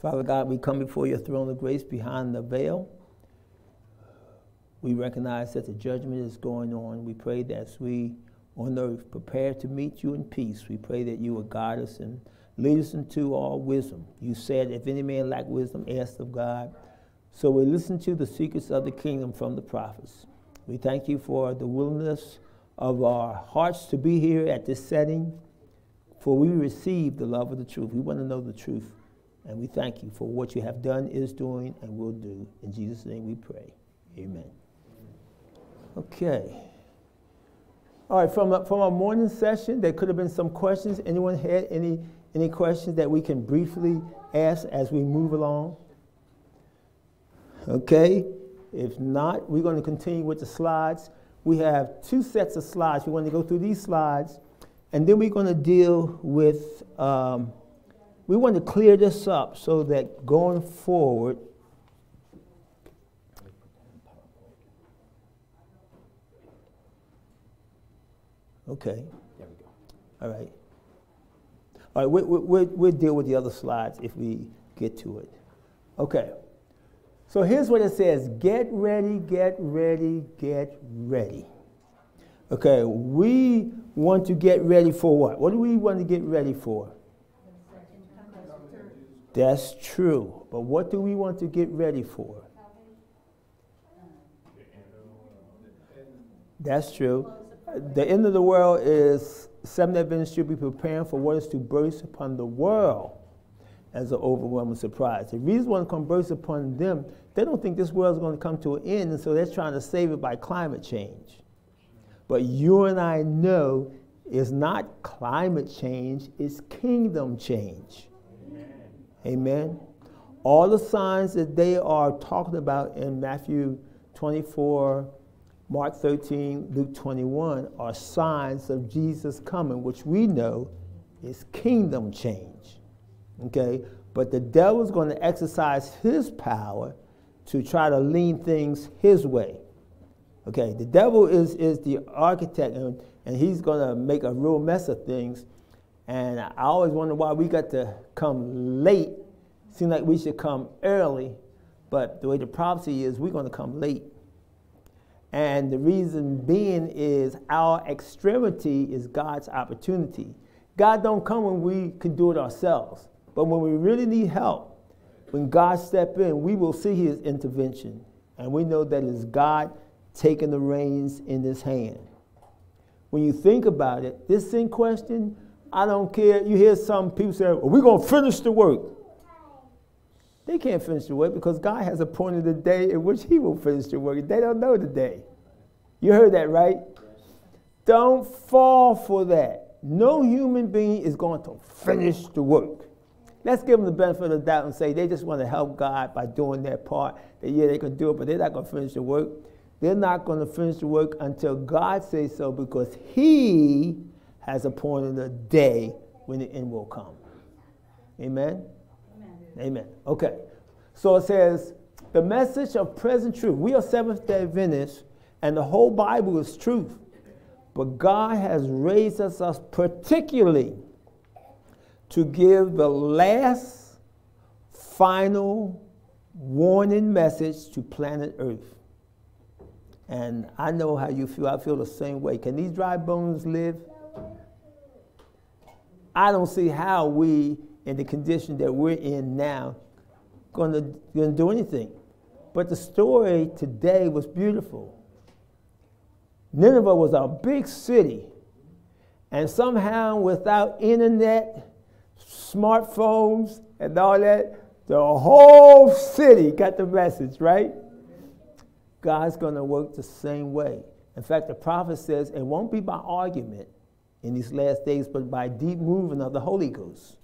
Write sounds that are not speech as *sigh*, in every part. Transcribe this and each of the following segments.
Father God, we come before your throne of grace behind the veil. We recognize that the judgment is going on. We pray that as we on earth prepare to meet you in peace, we pray that you will guide us and lead us into all wisdom. You said, if any man lack wisdom, ask of God. So we listen to the secrets of the kingdom from the prophets. We thank you for the willingness of our hearts to be here at this setting, for we receive the love of the truth. We want to know the truth. And we thank you for what you have done, is doing, and will do. In Jesus' name we pray. Amen. Okay. All right, from, a, from our morning session, there could have been some questions. Anyone had any, any questions that we can briefly ask as we move along? Okay. If not, we're going to continue with the slides. We have two sets of slides. We're going to go through these slides, and then we're going to deal with um, we want to clear this up so that going forward, okay. There we go. All right. All right, we, we, we, we'll deal with the other slides if we get to it. Okay. So here's what it says Get ready, get ready, get ready. Okay, we want to get ready for what? What do we want to get ready for? That's true. But what do we want to get ready for? That's true. The end of the world is Seventh Adventists should be preparing for what is to burst upon the world as an overwhelming surprise. The reason why come burst upon them, they don't think this world is going to come to an end, and so they're trying to save it by climate change. But you and I know it's not climate change, it's kingdom change. Amen. All the signs that they are talking about in Matthew 24, Mark 13, Luke 21 are signs of Jesus coming, which we know is kingdom change. Okay? But the devil's going to exercise his power to try to lean things his way. Okay, the devil is, is the architect and, and he's going to make a real mess of things and I always wonder why we got to come late. Seems like we should come early, but the way the prophecy is, we're going to come late. And the reason being is our extremity is God's opportunity. God don't come when we can do it ourselves, but when we really need help, when God step in, we will see His intervention, and we know that it's God taking the reins in His hand. When you think about it, this sin question I don't care. You hear some people say, well, we're going to finish the work. They can't finish the work because God has appointed a day in which He will finish the work. They don't know the day. You heard that, right? Don't fall for that. No human being is going to finish the work. Let's give them the benefit of the doubt and say they just want to help God by doing their part. That, yeah, they can do it, but they're not going to finish the work. They're not going to finish the work until God says so because He has appointed a day when the end will come. Amen? Amen. Amen. Okay. So it says, the message of present truth. We are Seventh day Adventists, and the whole Bible is truth. But God has raised us, up particularly to give the last final warning message to planet Earth. And I know how you feel. I feel the same way. Can these dry bones live? I don't see how we, in the condition that we're in now, going to, do anything. But the story today was beautiful. Nineveh was a big city, and somehow, without internet, smartphones, and all that, the whole city got the message, right? God's going to work the same way. In fact, the prophet says it won't be by argument, in these last days, but by deep moving of the Holy Ghost.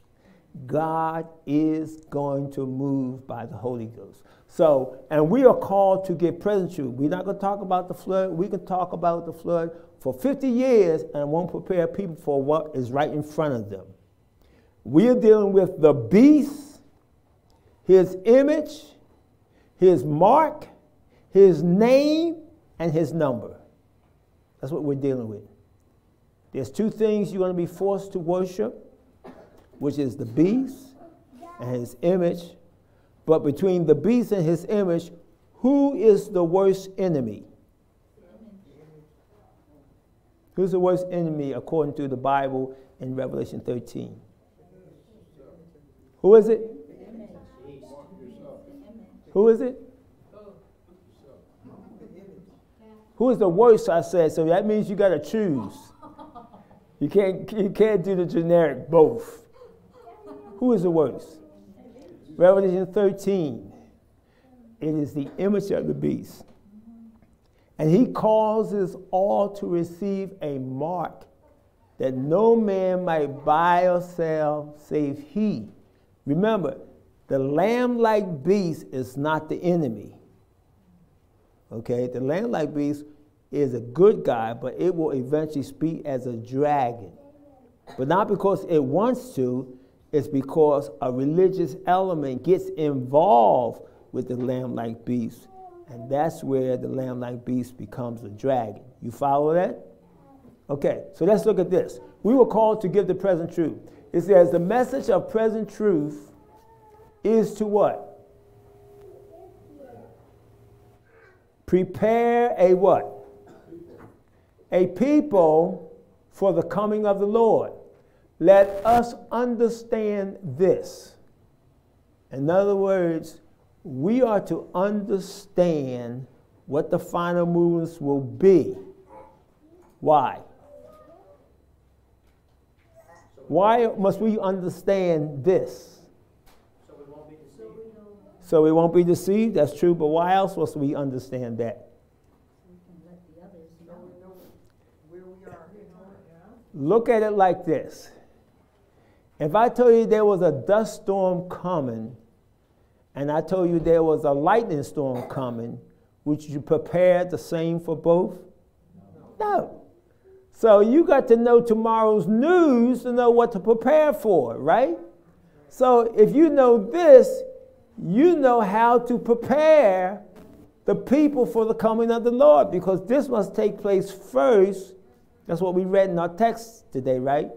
God is going to move by the Holy Ghost. So, and we are called to get present truth. We're not going to talk about the flood. We can talk about the flood for 50 years and won't prepare people for what is right in front of them. We are dealing with the beast, his image, his mark, his name, and his number. That's what we're dealing with. There's two things you're going to be forced to worship, which is the beast and his image But between the beast and his image, who is the worst enemy? Who's the worst enemy according to the Bible in Revelation 13? Who is it? Who is it? Who is the worst? I said. So that means you got to choose. You can't, you can't do the generic both. Who is the worst? Revelation 13. It is the image of the beast. And he causes all to receive a mark that no man might buy or sell save he. Remember, the lamb like beast is not the enemy. Okay, the lamb like beast is a good guy, but it will eventually speak as a dragon. But not because it wants to, it's because a religious element gets involved with the lamb like beast. And that's where the lamb like beast becomes a dragon. You follow that? Okay, so let's look at this. We were called to give the present truth. It says the message of present truth is to what? Prepare a what? A people for the coming of the Lord. Let us understand this. In other words, we are to understand what the final movements will be. Why? Why must we understand this? So we won't be deceived. So we won't be deceived, that's true, but why else must we understand that? Look at it like this. If I told you there was a dust storm coming, and I told you there was a lightning storm coming, would you prepare the same for both? No. So you got to know tomorrow's news to know what to prepare for, right? So if you know this, you know how to prepare the people for the coming of the Lord because this must take place first. That's what we read in our text today, right?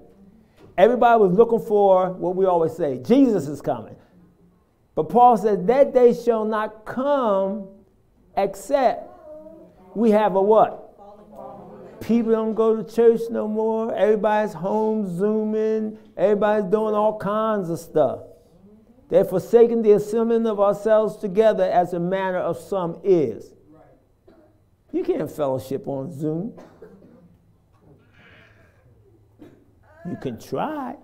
Everybody was looking for what we always say Jesus is coming. But Paul says, That day shall not come except we have a what? People don't go to church no more. Everybody's home zooming. Everybody's doing all kinds of stuff. They're forsaking the assembling of ourselves together as a manner of some is. You can't fellowship on Zoom. You can try,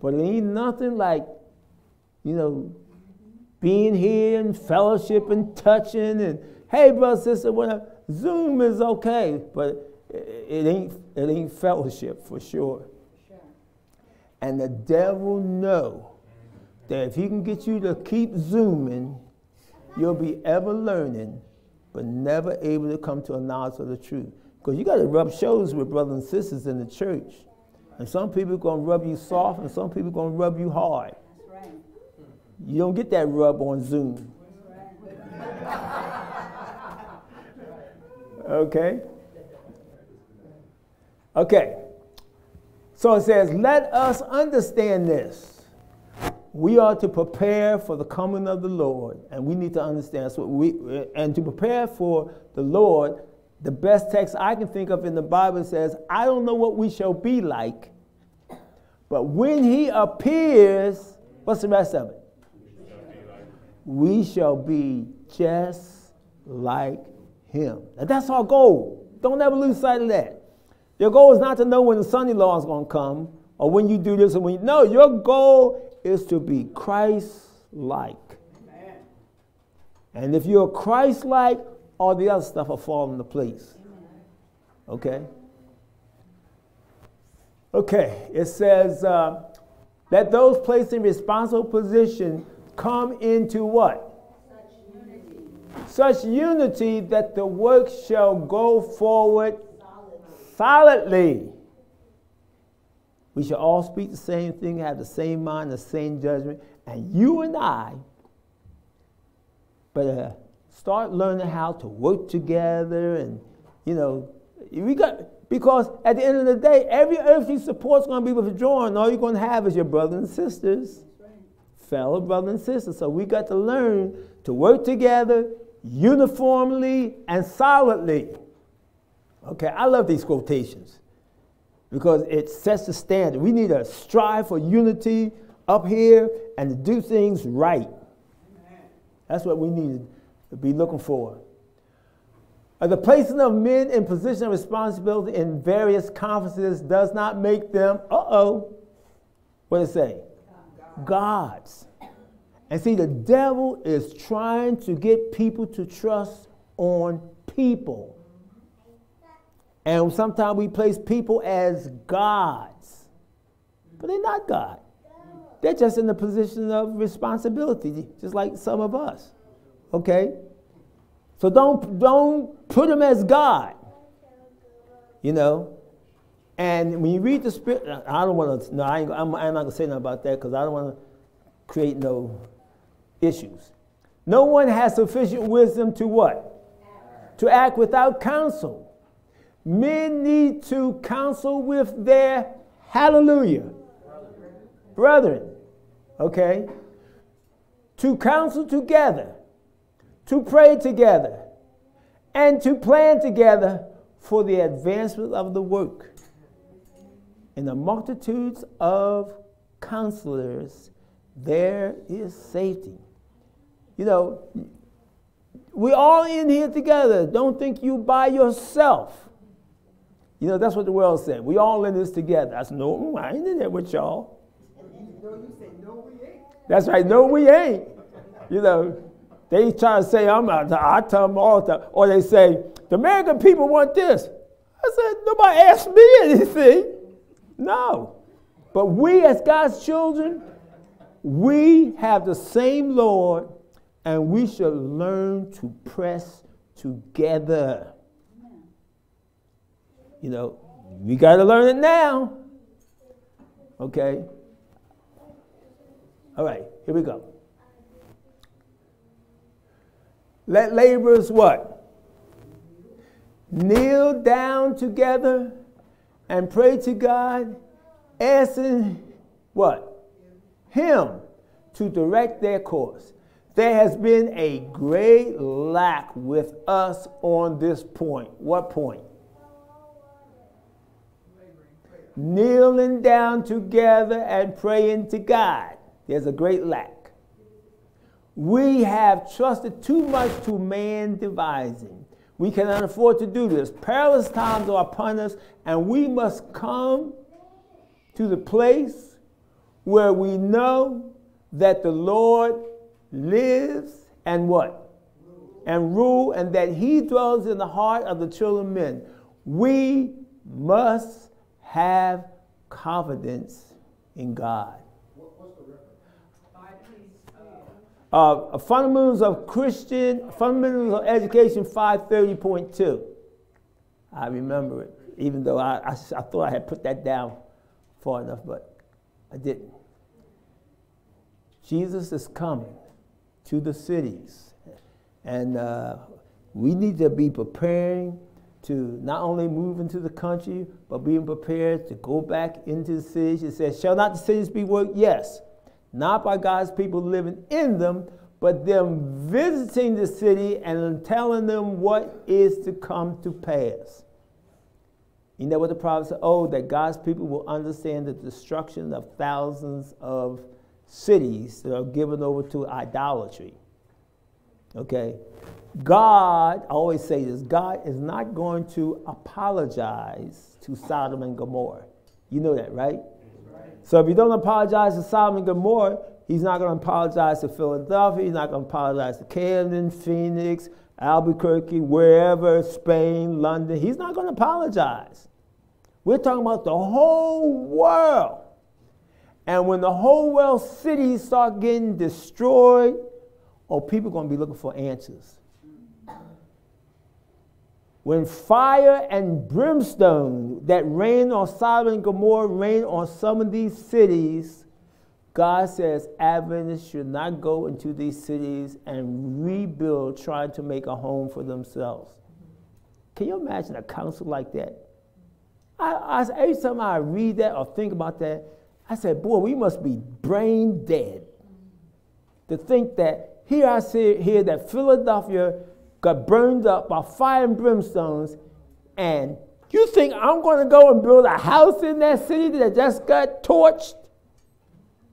but it ain't nothing like, you know, being here and fellowship and touching and hey, brother, sister, whatever. Zoom is okay, but it ain't, it ain't fellowship for sure. sure. And the devil know that if he can get you to keep zooming, you'll be ever learning, but never able to come to a knowledge of the truth. Because you got to rub shoulders with brothers and sisters in the church. And some people are going to rub you soft, and some people are going to rub you hard. Right. You don't get that rub on Zoom. Right. Okay? Okay. So it says, let us understand this. We are to prepare for the coming of the Lord, and we need to understand. So we, and to prepare for the Lord, the best text I can think of in the Bible says, I don't know what we shall be like, but when he appears, what's the rest of it? We shall be just like him. And that's our goal. Don't ever lose sight of that. Your goal is not to know when the Sunday law is going to come or when you do this or when you. No, your goal is to be Christ like. And if you're Christ like, all the other stuff will fall into place. Okay? Okay, it says, uh, those placed in responsible position come into what? such unity that the work shall go forward solidly. We shall all speak the same thing, have the same mind, the same judgment, and you and I better start learning how to work together and, you know, we got, because at the end of the day, every earthly support is going to be withdrawn. All you're going to have is your brothers and sisters fellow brothers and sisters. So we got to learn to work together uniformly and solidly. Okay, I love these quotations because it sets the standard. We need to strive for unity up here and to do things right. That's what we need to be looking for. Uh, the placing of men in position of responsibility in various conferences does not make them, uh oh, what does it say? Gods. And see, the devil is trying to get people to trust on people. And sometimes we place people as gods, but they're not God. They're just in the position of responsibility, just like some of us. Okay? So don't, don't put them as God. You know? And when you read the Spirit, I don't want to, no, I ain't, I'm, I'm not going to say nothing about that because I don't want to create no issues. No one has sufficient wisdom to what? To act without counsel. Men need to counsel with their hallelujah. Brethren, okay? To counsel together, to pray together, and to plan together for the advancement of the work. In the multitudes of counselors, there is safety. You know, we all in here together. Don't think you by yourself. You know, that's what the world said. We all in this together. I said, no, I ain't in there with y'all. No, you say no we ain't. That's right, no, we ain't. You know, they try to say I'm out. I tell them all time. Or they say, the American people want this. I said, nobody asked me anything. No. But we as God's children, we have the same Lord and we should learn to press together. You know, we got to learn it now. Okay? All right, here we go. Let laborers what? Kneel down together and pray to God, asking what? Him to direct their course. There has been a great lack with us on this point. What point? Kneeling down together and praying to God. There's a great lack. We have trusted too much to man devising. We cannot afford to do this. Perilous times are upon us, and we must come to the place where we know that the Lord lives and what? And rule, and that he dwells in the heart of the children of men. We must have confidence in God. Uh, fundamentals of Christian, fundamentals of education 530.2. I remember it, even though I, I, I thought I had put that down far enough, but I didn't. Jesus is coming to the cities. And uh, we need to be preparing to not only move into the country, but being prepared to go back into the cities. It says, Shall not the cities be worked? Yes. Not by God's people living in them, but them visiting the city and telling them what is to come to pass. You know what the prophet said? Oh, that God's people will understand the destruction of thousands of cities that are given over to idolatry. Okay? God, I always say this God is not going to apologize to Sodom and Gomorrah. You know that, right? So if you don't apologize to Sodom and Gomorrah, he's not going to apologize to Philadelphia, he's not going to apologize to Camden, Phoenix, Albuquerque, wherever, Spain, London. He's not going to apologize. We're talking about the whole world. And when the whole world cities start getting destroyed, oh, people are going to be looking for answers. When fire and brimstone that rain on Sodom and Gomorrah rain on some of these cities, God says Adventists should not go into these cities and rebuild, trying to make a home for themselves. Can you imagine a council like that? I, I, every time I read that or think about that, I said, boy, we must be brain dead. to think that here I see here that Philadelphia got burned up by fire and brimstones, and you think I'm going to go and build a house in that city that just got torched?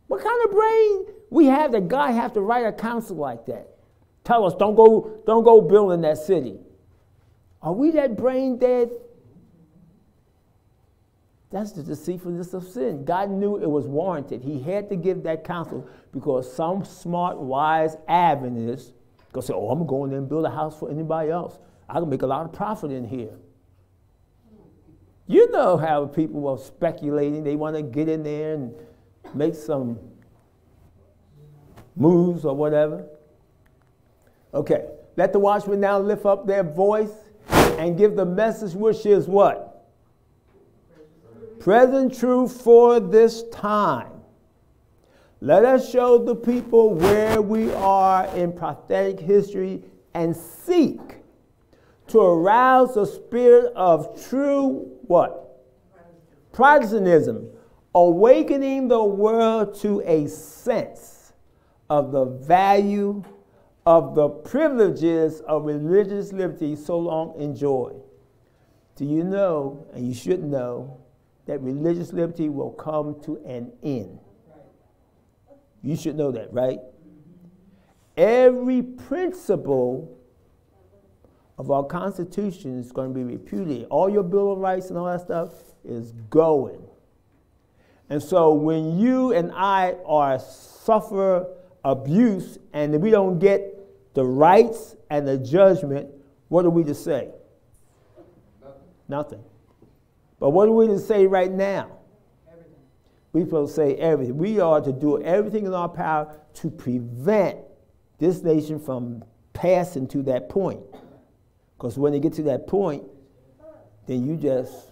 What kind of brain we have that God have to write a counsel like that? Tell us, don't go, don't go building that city. Are we that brain dead? That's the deceitfulness of sin. God knew it was warranted. He had to give that counsel because some smart, wise Adventists go say, Oh, I'm going there and build a house for anybody else. I can make a lot of profit in here. You know how people are speculating. They want to get in there and make some moves or whatever. Okay, let the watchmen now lift up their voice and give the message which is what? Present truth for this time. Let us show the people where we are in prophetic history and seek to arouse the spirit of true what? Protestantism, awakening the world to a sense of the value of the privileges of religious liberty so long enjoyed. Do you know, and you should know, that religious liberty will come to an end? You should know that, right? Every principle of our Constitution is going to be repudiated. All your Bill of Rights and all that stuff is going. And so when you and I are suffer abuse and we don't get the rights and the judgment, what are we to say? Nothing. Nothing. But what are we to say right now? Everything. We supposed to say everything. We are to do everything in our power to prevent this nation from passing to that point. Because when they get to that point, then you just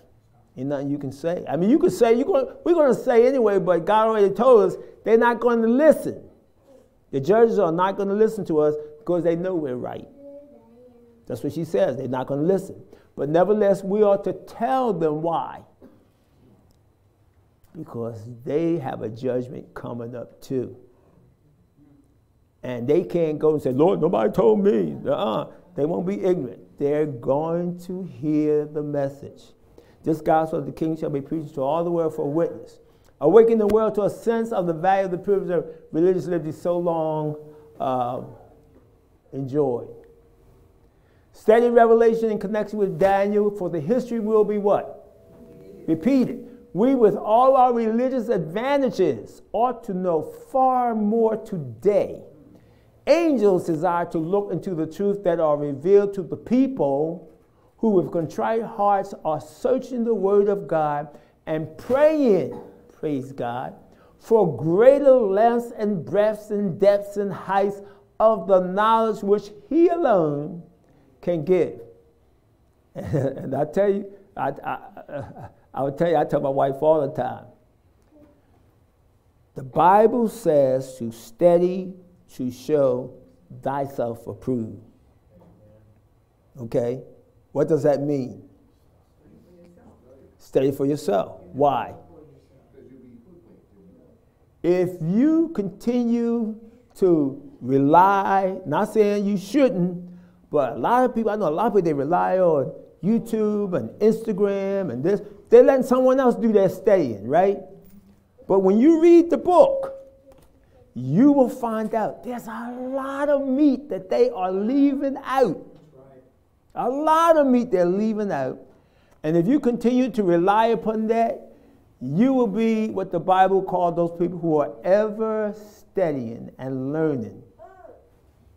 ain't nothing you can say. I mean, you could say you're going, we're going to say anyway, but God already told us they're not going to listen. The judges are not going to listen to us because they know we're right. That's what she says. They're not going to listen. But nevertheless, we ought to tell them why. Because they have a judgment coming up too. And they can't go and say, Lord, nobody told me. Uh-uh. They won't be ignorant. They're going to hear the message. This gospel of the king shall be preached to all the world for a witness. Awaken the world to a sense of the value of the privilege of religious liberty so long uh, enjoyed. Study revelation in connection with Daniel, for the history will be what? Repeated. We, with all our religious advantages, ought to know far more today. Angels desire to look into the truth that are revealed to the people who, with contrite hearts, are searching the Word of God and praying, praise God, for greater lengths and breadths and depths and heights of the knowledge which He alone can give. *laughs* and I tell you, I, I, I *laughs* would tell you, I tell my wife all the time. The Bible says to study to show thyself approved. Okay? What does that mean? Study for yourself. Why? If you continue to rely, not saying you shouldn't, but a lot of people, I know a lot of people, they rely on YouTube and Instagram and this. They're letting someone else do their studying, right? But when you read the book, you will find out there's a lot of meat that they are leaving out. A lot of meat they're leaving out. And if you continue to rely upon that, you will be what the Bible calls those people who are ever studying and learning.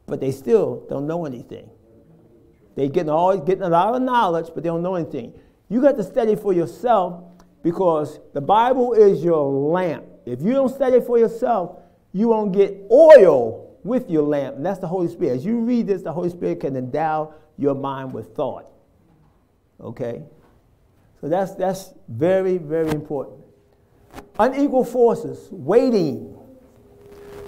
But they still don't know anything. They're getting always getting a lot of knowledge, but they don't know anything. You got to study for yourself because the Bible is your lamp. If you don't study for yourself, you won't get oil with your lamp. And that's the Holy Spirit. As you read this, the Holy Spirit can endow your mind with thought. Okay? So that's, that's very, very important. Unequal forces, waiting.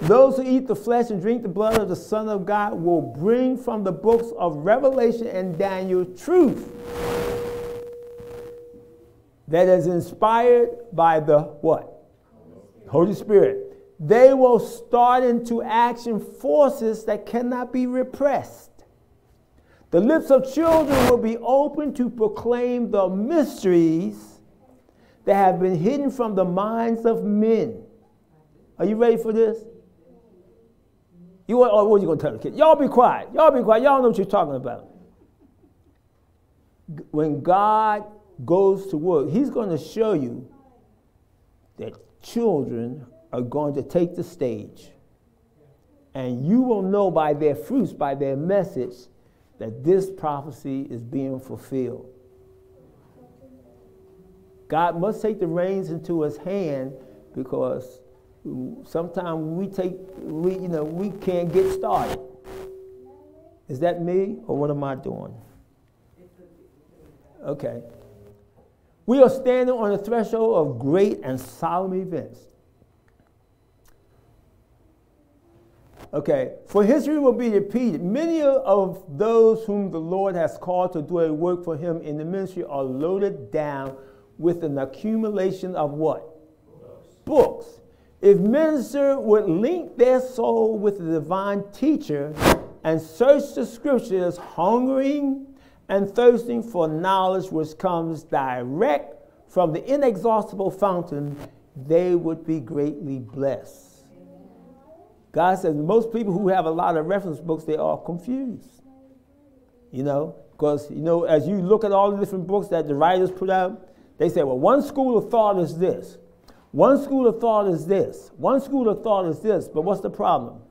Those who eat the flesh and drink the blood of the Son of God will bring from the books of Revelation and Daniel truth that is inspired by the what? Holy Spirit. they will start into action forces that cannot be repressed. The lips of children will be open to proclaim the mysteries that have been hidden from the minds of men. Are you ready for this? You oh, what, what are you going to tell the kid? Y'all be quiet. Y'all be quiet. Y'all know what you're talking about. When God goes to work, He's going to show you that children are going to take the stage. And you will know by their fruits, by their message, that this prophecy is being fulfilled. God must take the reins into his hand because sometimes we take we you know we can't get started. Is that me or what am I doing? Okay. We are standing on the threshold of great and solemn events. Okay, for history will be repeated. Many of those whom the Lord has called to do a work for him in the ministry are loaded down with an accumulation of what? Books. Books. If minister would link their soul with the divine teacher and search the scriptures, hungering and thirsting for knowledge which comes direct from the inexhaustible fountain, they would be greatly blessed. God says most people who have a lot of reference books, they are confused. You know, because, you know, as you look at all the different books that the writers put out, they say, well, one school of thought is this. One school of thought is this. One school of thought is this. But what's the problem?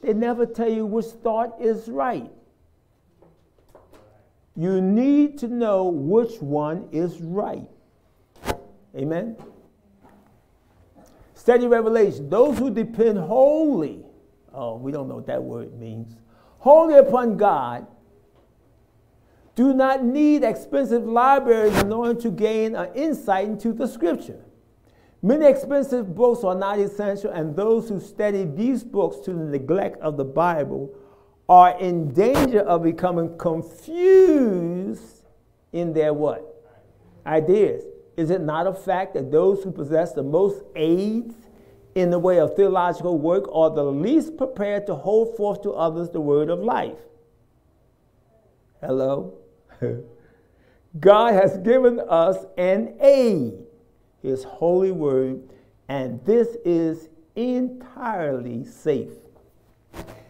They never tell you which thought is right. You need to know which one is right. Amen? Steady revelation. Those who depend wholly, oh, we don't know what that word means, wholly upon God, do not need expensive libraries in order to gain an insight into the scripture. Many expensive books are not essential, and those who study these books to the neglect of the Bible are in danger of becoming confused in their what? Ideas. Is it not a fact that those who possess the most aids in the way of theological work are the least prepared to hold forth to others the word of life? Hello? *laughs* God has given us an aid, His holy word, and this is entirely safe.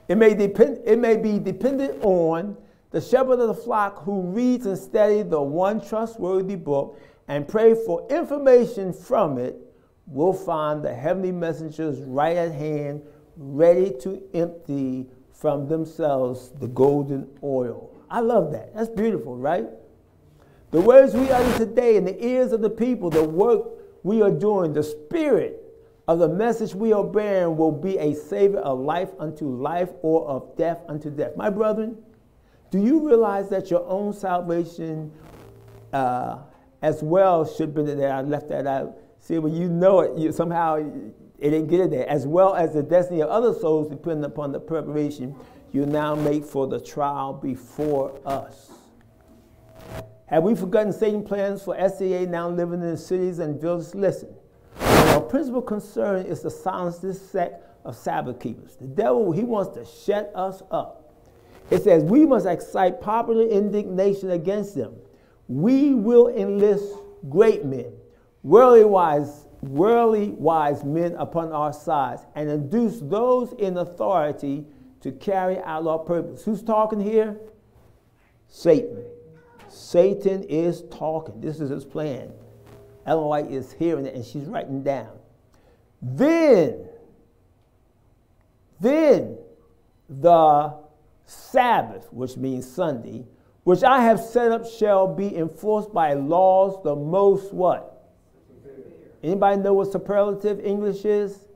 It may, depend, it may be dependent on the shepherd of the flock who reads and studies the one trustworthy book and pray for information from it, will find the heavenly messengers right at hand, ready to empty from themselves the golden oil. I love that. That's beautiful, right? The words we utter today in the ears of the people, the work we are doing, the spirit of the message we are bearing will be a savior of life unto life or of death unto death. My brethren, do you realize that your own salvation uh, as well should be there. I left that out. See, when you know it, you, somehow it didn't get in there. As well as the destiny of other souls depending upon the preparation you now make for the trial before us. Have we forgotten Satan's plans for SDA now living in the cities and villages? Listen, our principal concern is to silence this sect of Sabbath keepers. The devil, he wants to shut us up. It says we must excite popular indignation against them we will enlist great men, worldly wise, worldly wise men upon our sides, and induce those in authority to carry out our purpose. Who's talking here? Satan. Satan is talking. This is his plan. Ellen White is hearing it and she's writing down. Then, then the Sabbath, which means Sunday, which I have set up shall be enforced by laws the most what? Anybody know what superlative English is?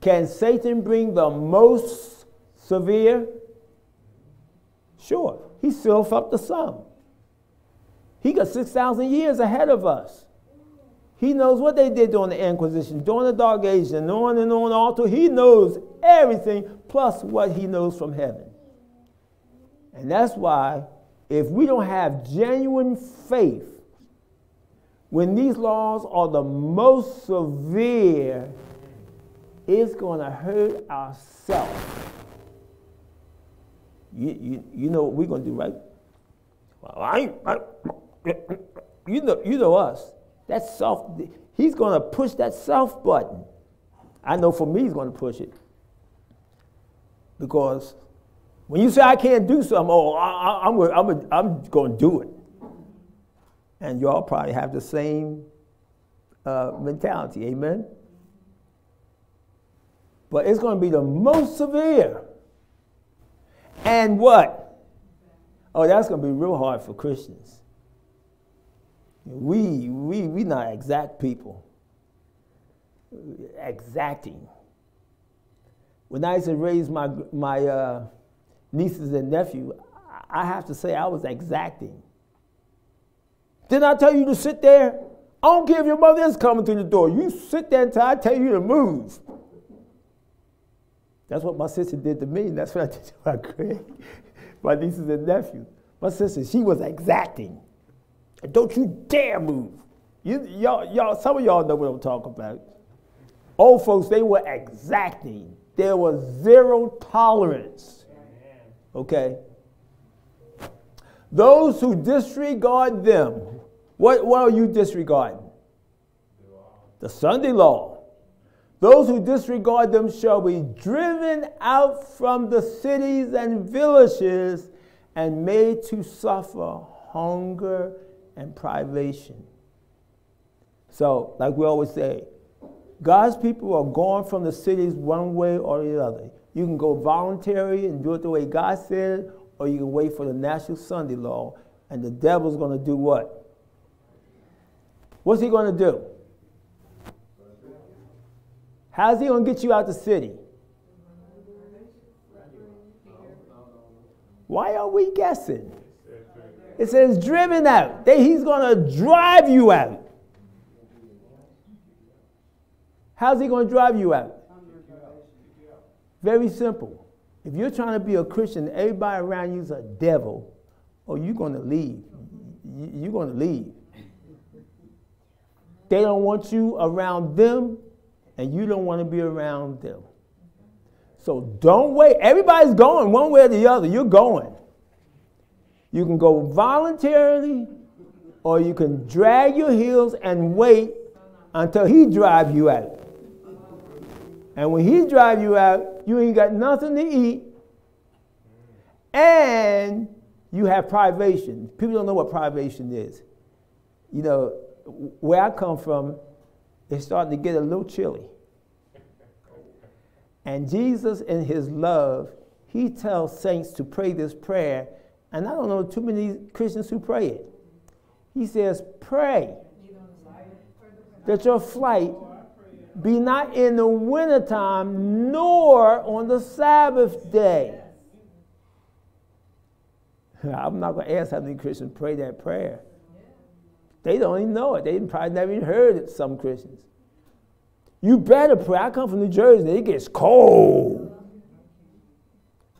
Can Satan bring the most severe? Sure. He still up the sum. He got 6,000 years ahead of us. He knows what they did during the Inquisition, during the Dark Ages, and on and on, all through. He knows everything plus what he knows from heaven. And that's why, if we don't have genuine faith, when these laws are the most severe, it's going to hurt ourselves. You, you, you know what we're going to do, right? Well, I, I, *coughs* you know, you know us. That self, he's going to push that self button. I know for me, he's going to push it. Because when you say I can't do something, oh, I, am I'm, I'm, I'm going to do it. And y'all probably have the same uh, mentality, amen? But it's going to be the most severe. And what? Oh, that's going to be real hard for Christians. We, we, we not exact people. Exacting. When I used to raise my, my uh, nieces and nephew, I have to say I was exacting. Didn't I tell you to sit there? I don't care if your mother is coming through the door. You sit there until I tell you to move. That's what my sister did to me, that's what I did to my *laughs* my nieces and nephews. My sister, she was exacting. Don't you dare move. You, y'all, y'all, some of y'all know what I'm talking about. Old folks, they were exacting. There was zero tolerance. Okay? Those who disregard them, what, what are you disregarding? The Sunday law. Those who disregard them shall be driven out from the cities and villages and made to suffer hunger and privation. So, like we always say, God's people are going from the cities one way or the other. You can go voluntary and do it the way God said, or you can wait for the national Sunday law, and the devil's going to do what? What's he going to do? How's he going to get you out of the city? Why are we guessing? It says driven out. He's going to drive you out. How's he going to drive you out? Very simple. If you're trying to be a Christian, everybody around you is a devil, or oh, you're going to leave. You're going to leave. They don't want you around them, and you don't want to be around them. So don't wait. Everybody's going one way or the other. You're going. You can go voluntarily, or you can drag your heels and wait until he drives you out. And when he drive you out, you ain't got nothing to eat, and you have privation. People don't know what privation is. You know, where I come from, it's starting to get a little chilly. And Jesus, in his love, he tells saints to pray this prayer. And I don't know too many Christians who pray it. He says, Pray that your flight be not in the wintertime, nor on the Sabbath day. *laughs* I'm not going to ask how many Christians pray that prayer. They don't even know it. They probably never even heard it, some Christians. You better pray. I come from New Jersey, it gets cold.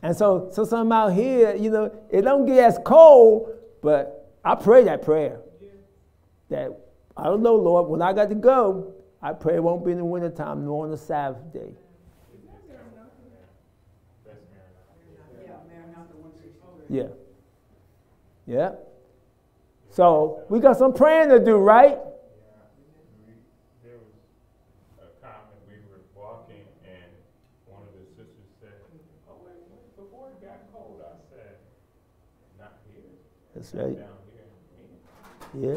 And so, so some out here, you know, it don't get as cold, but I pray that prayer. That I don't know, Lord, when I got to go, I pray it won't be in the wintertime nor on the Sabbath day. Yeah. Yeah. So we got some praying to do, right? That's right. Yeah.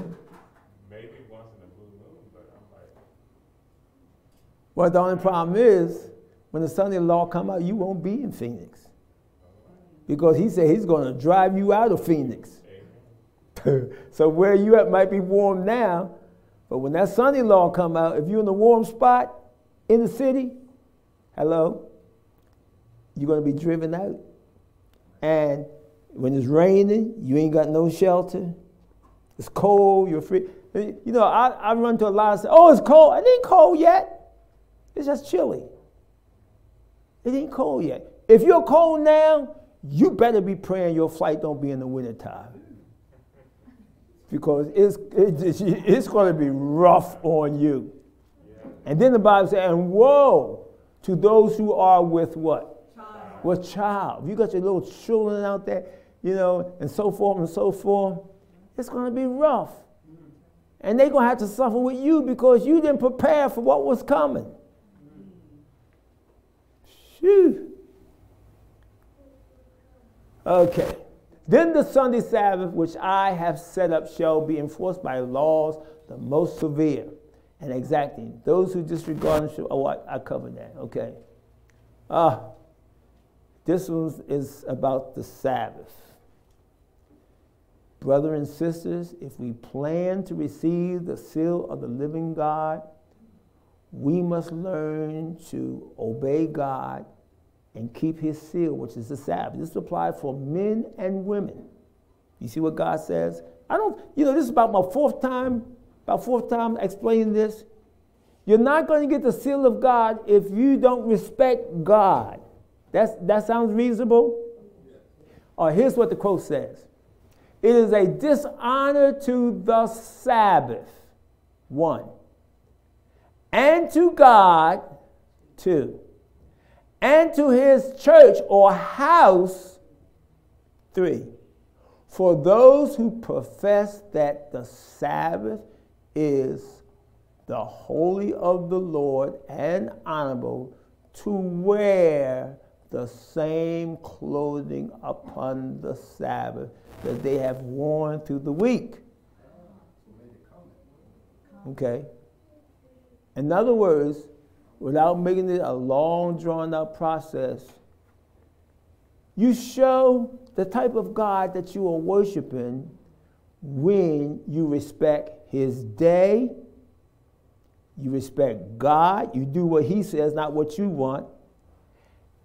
Maybe once in a blue moon, but I'm like. Well, the only problem is when the Sunday law come out, you won't be in Phoenix. Because he said he's going to drive you out of Phoenix. *laughs* so where you at might be warm now, but when that Sunday law come out, if you're in a warm spot in the city, hello, you're going to be driven out. And when it's raining, you ain't got no shelter. It's cold, you're free. You know, I, I run to a lot of say, oh, it's cold. It ain't cold yet. It's just chilly. It ain't cold yet. If you're cold now, you better be praying your flight don't be in the wintertime. because it's, it's, it's going to be rough on you. And then the Bible says, and woe to those who are with what? Child. With child. If you got your little children out there, you know, and so forth and so forth, it's going to be rough. And they're going to have to suffer with you because you didn't prepare for what was coming. Shoo. Okay. Then the Sunday Sabbath, which I have set up, shall be enforced by laws the most severe and exacting. Those who disregard them shall, oh, I, I covered that, okay. Ah, this one is about the Sabbath. Brothers and sisters, if we plan to receive the seal of the living God, we must learn to obey God and keep his seal, which is the Sabbath. This applies for men and women. You see what God says? I don't, you know, this is about my fourth time, about fourth time explaining this. You're not going to get the seal of God if you don't respect God. That's, that sounds reasonable? Or here's what the quote says It is a dishonor to the Sabbath, one, and to God, two. And to his church or house. Three, for those who profess that the Sabbath is the holy of the Lord and honorable to wear the same clothing upon the Sabbath that they have worn through the week. Okay? In other words, without making it a long, drawn out process, you show the type of God that you are worshiping when you respect His day, you respect God, you do what He says, not what you want,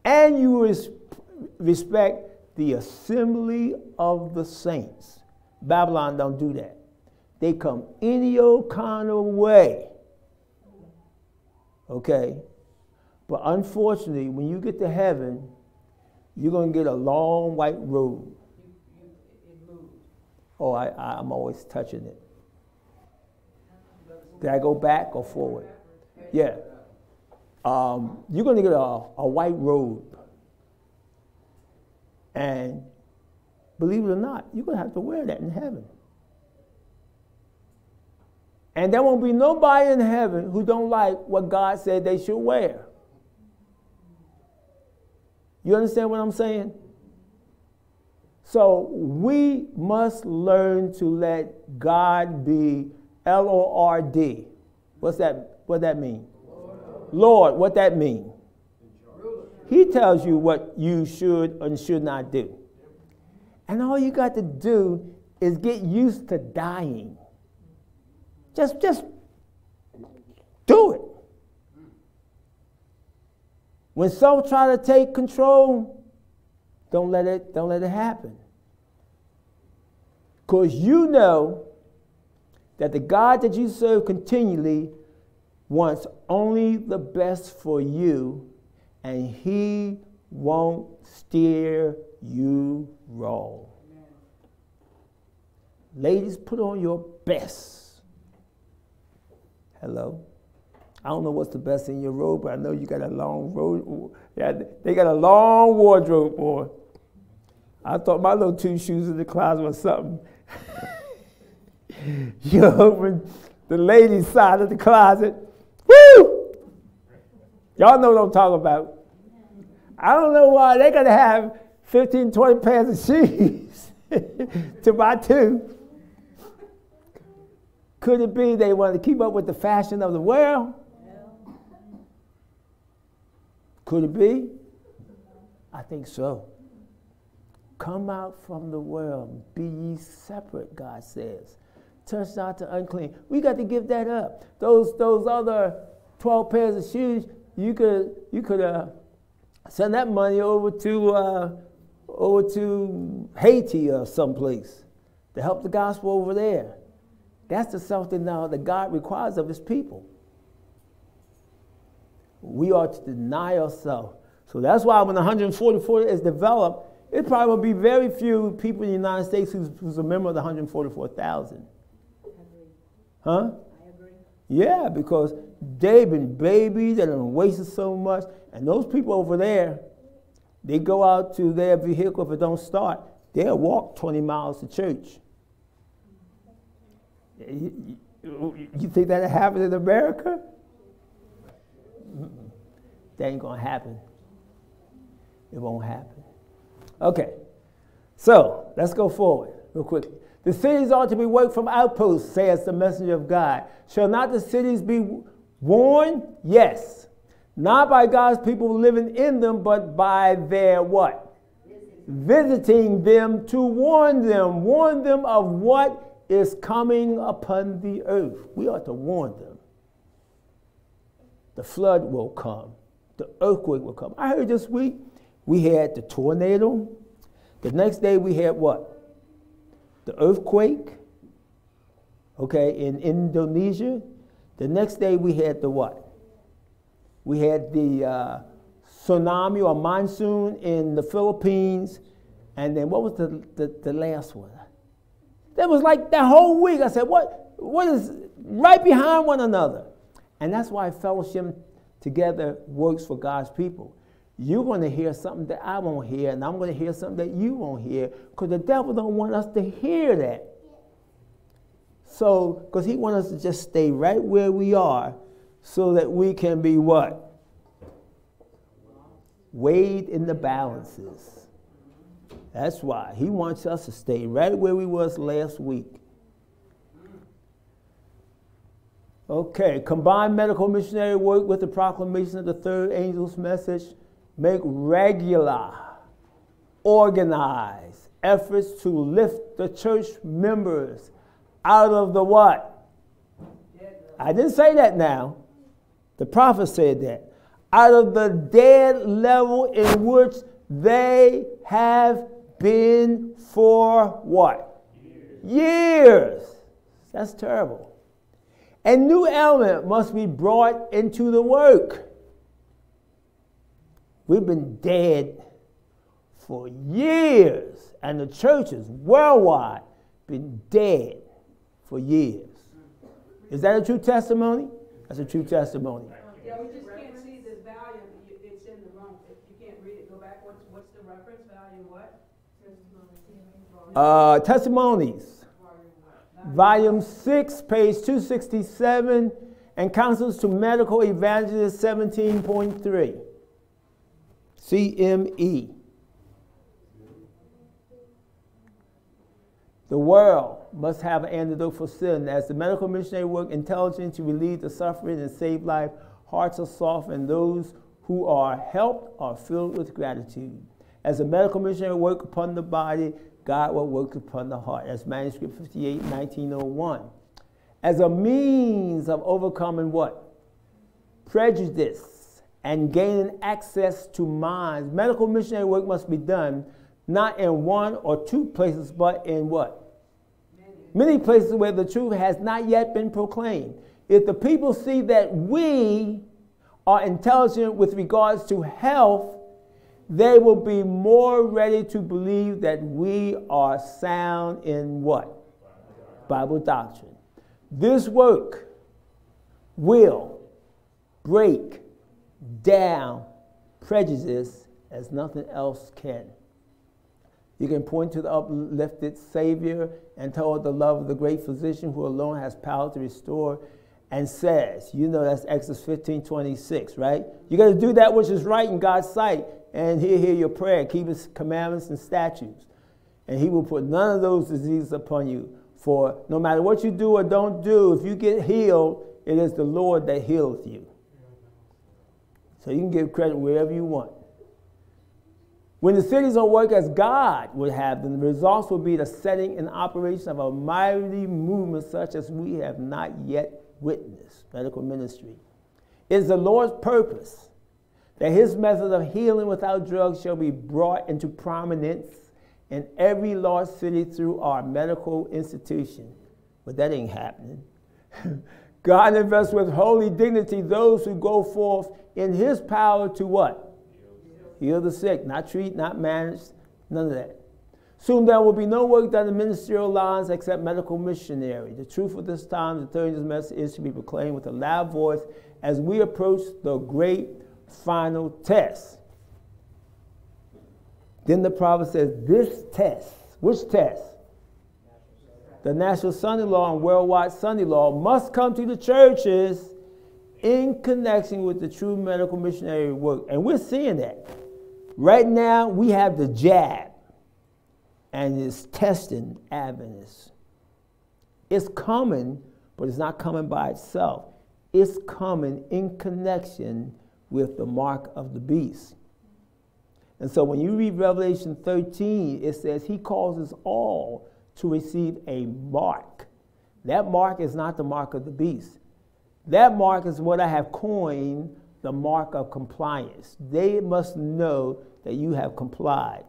and you res- respect the assembly of the saints. Babylon don't do that. They come any old kind of way Okay? But unfortunately, when you get to heaven, you're going to get a long white robe. Oh, I, am always touching it. Did I go back or forward? Yeah. Um, you're going to get a, a white robe. And believe it or not, you're going to have to wear that in heaven. And there won't be nobody in heaven who don't like what God said they should wear. You understand what I'm saying? So we must learn to let God be L O R D. What's that? What that mean? Lord. What that mean? He tells you what you should and should not do. And all you got to do is get used to dying. Just, just do it. When some try to take control, don't let it, don't let it happen. Because you know that the God that you serve continually wants only the best for you, and He won't steer you wrong. Ladies, put on your best. Hello? I don't know what's the best in your robe, but I know you got a long robe. Yeah, they got a long wardrobe, boy. I thought my little two shoes in the closet was something. *laughs* you open the ladies' side of the closet. Woo! Y'all know what I'm talking about. I don't know why they got to have 15, 20 pairs of *laughs* shoes to buy two. Could it be they wanted to keep up with the fashion of the world? Could it be? I think so. Come out from the world, be ye separate, God says. Touch not the unclean. We got to give that up. Those those other 12 pairs of shoes, you could you could uh, send that money over to uh, over to Haiti or someplace to help the gospel over there. That's the something now that God requires of his people. We are to deny ourselves. So that's why when 144 is developed, it probably will be very few people in the United States who's, who's a member of the 144,000. Huh? Yeah, because they've been babies and wasted so much. And those people over there, they go out to their vehicle if it don't start, they'll walk 20 miles to church. You, you, you think that happened in America? That ain't gonna happen. It won't happen. Okay, so let's go forward real quick. The cities ought to be worked from outposts, says the messenger of God. Shall not the cities be warned? Yes. Not by God's people living in them, but by their what? Visiting them to warn them. Warn them of what is coming upon the earth. We ought to warn them. The flood will come. The earthquake will come. I heard this week we had the tornado. The next day we had what? The earthquake, okay, in Indonesia. The next day we had the what? We had the uh, tsunami or monsoon in the Philippines. And then what was the, the, the last one? That was like that whole week. I said, what, what is right behind one another? And that's why fellowship together works for God's people you're going to hear something that I won't hear, and I'm going to hear something that you won't hear, because the devil don't want us to hear that. So, because he wants us to just stay right where we are, so that we can be what? Weighed in the balances. That's why he wants us to stay right where we was last week. Okay, combine medical missionary work with the proclamation of the third angel's message make regular, organized efforts to lift the church members out of the what? I didn't say that now. The prophet said that. Out of the dead level in which they have been for what? Years. Years. That's terrible. A new element must be brought into the work. We've been dead for years, and the churches worldwide been dead for years. Is that a true testimony? That's a true testimony. Yeah, we just can't see the volume. It's in the wrong. If you can't read it, go back. What's, what's the reference? Volume what? Uh, testimonies. Volume 6, page 267, and Counsels to Medical Evangelists 17.3. CME. The world must have an antidote for sin. As the medical missionary work intelligent to relieve the suffering and save life, hearts are soft, and those who are helped are filled with gratitude. As the medical missionary work upon the body, God will work upon the heart. That's manuscript 58, 1901. As a means of overcoming what? Prejudice and gaining access to minds. Medical missionary work must be done not in one or two places, but in what? Many, places where the truth has not yet been proclaimed. If the people see that we are intelligent with regards to health, they will be more ready to believe that we are sound in what? Bible doctrine. This work will break down prejudice as nothing else can. You can point to the uplifted Savior and toward the love of the great physician who alone has power to restore and says, you know that's Exodus 15, 26, right? You got to do that which is right in God's sight, and he'll hear your prayer, keep his commandments and statutes. And he will put none of those diseases upon you. For no matter what you do or don't do, if you get healed, it is the Lord that heals you. So you can give credit wherever you want. When the cities will work as God would have them, the results will be the setting and operation of a mighty movement such as we have not yet witnessed. Medical ministry. It is the Lord's purpose that his method of healing without drugs shall be brought into prominence in every large city through our medical institution. But that ain't happening. *laughs* God invests with holy dignity those who go forth in his power to what? Heal the sick, not treat, not manage, none of that. Soon there will be no work done in ministerial lines except medical missionary. The truth of this time, the third message is to be proclaimed with a loud voice as we approach the great final test. Then the prophet says, This test, which test? The National Sunday Law and Worldwide Sunday Law must come to the churches in connection with the true medical missionary work. And we're seeing that. Right now, we have the jab and it's testing Adventists. It's coming, but it's not coming by itself. It's coming in connection with the mark of the beast. And so when you read Revelation 13, it says he causes all to receive a mark. That mark is not the mark of the beast. That mark is what I have coined the mark of compliance. They must know that you have complied.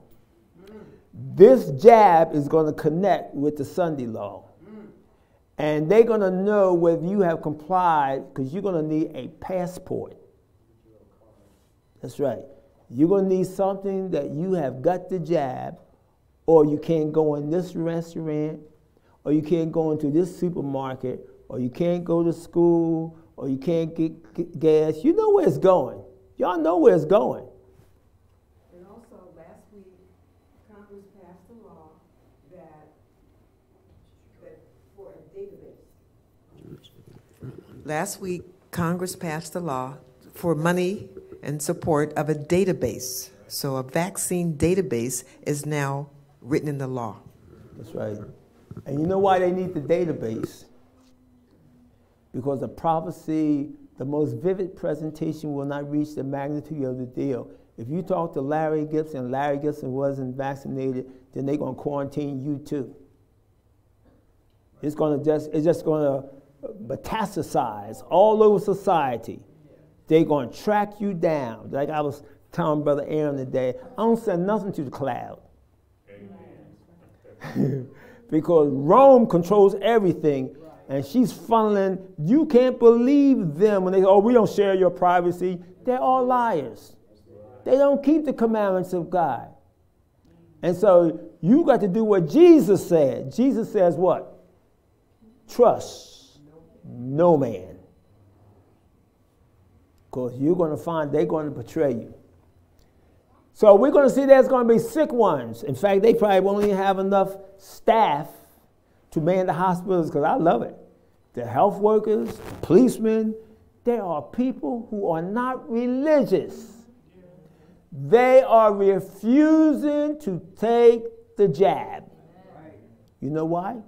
This jab is going to connect with the Sunday law. And they're going to know whether you have complied because you're going to need a passport. That's right. You're going to need something that you have got the jab, or you can't go in this restaurant, or you can't go into this supermarket, or you can't go to school, or you can't get, get gas. You know where it's going. Y'all know where it's going. And also, last week, Congress passed a law that, that for a database. Last week, Congress passed a law for money and support of a database. So a vaccine database is now written in the law. That's right. And you know why they need the database? Because the prophecy, the most vivid presentation will not reach the magnitude of the deal. If you talk to Larry Gibson, Larry Gibson wasn't vaccinated, then they're going to quarantine you too. It's going to just, it's just going to metastasize all over society. They're going to track you down. Like I was telling Brother Aaron today, I don't send nothing to the cloud. *laughs* because Rome controls everything. And she's funneling. You can't believe them when they say, oh, we don't share your privacy. They're all liars. They don't keep the commandments of God. And so you got to do what Jesus said. Jesus says what? Trust no man. Because you're going to find they're going to betray you. So we're going to see there's going to be sick ones. In fact, they probably won't even have enough staff to man the hospitals because I love it. The health workers, policemen, there are people who are not religious. They are refusing to take the jab. You know why?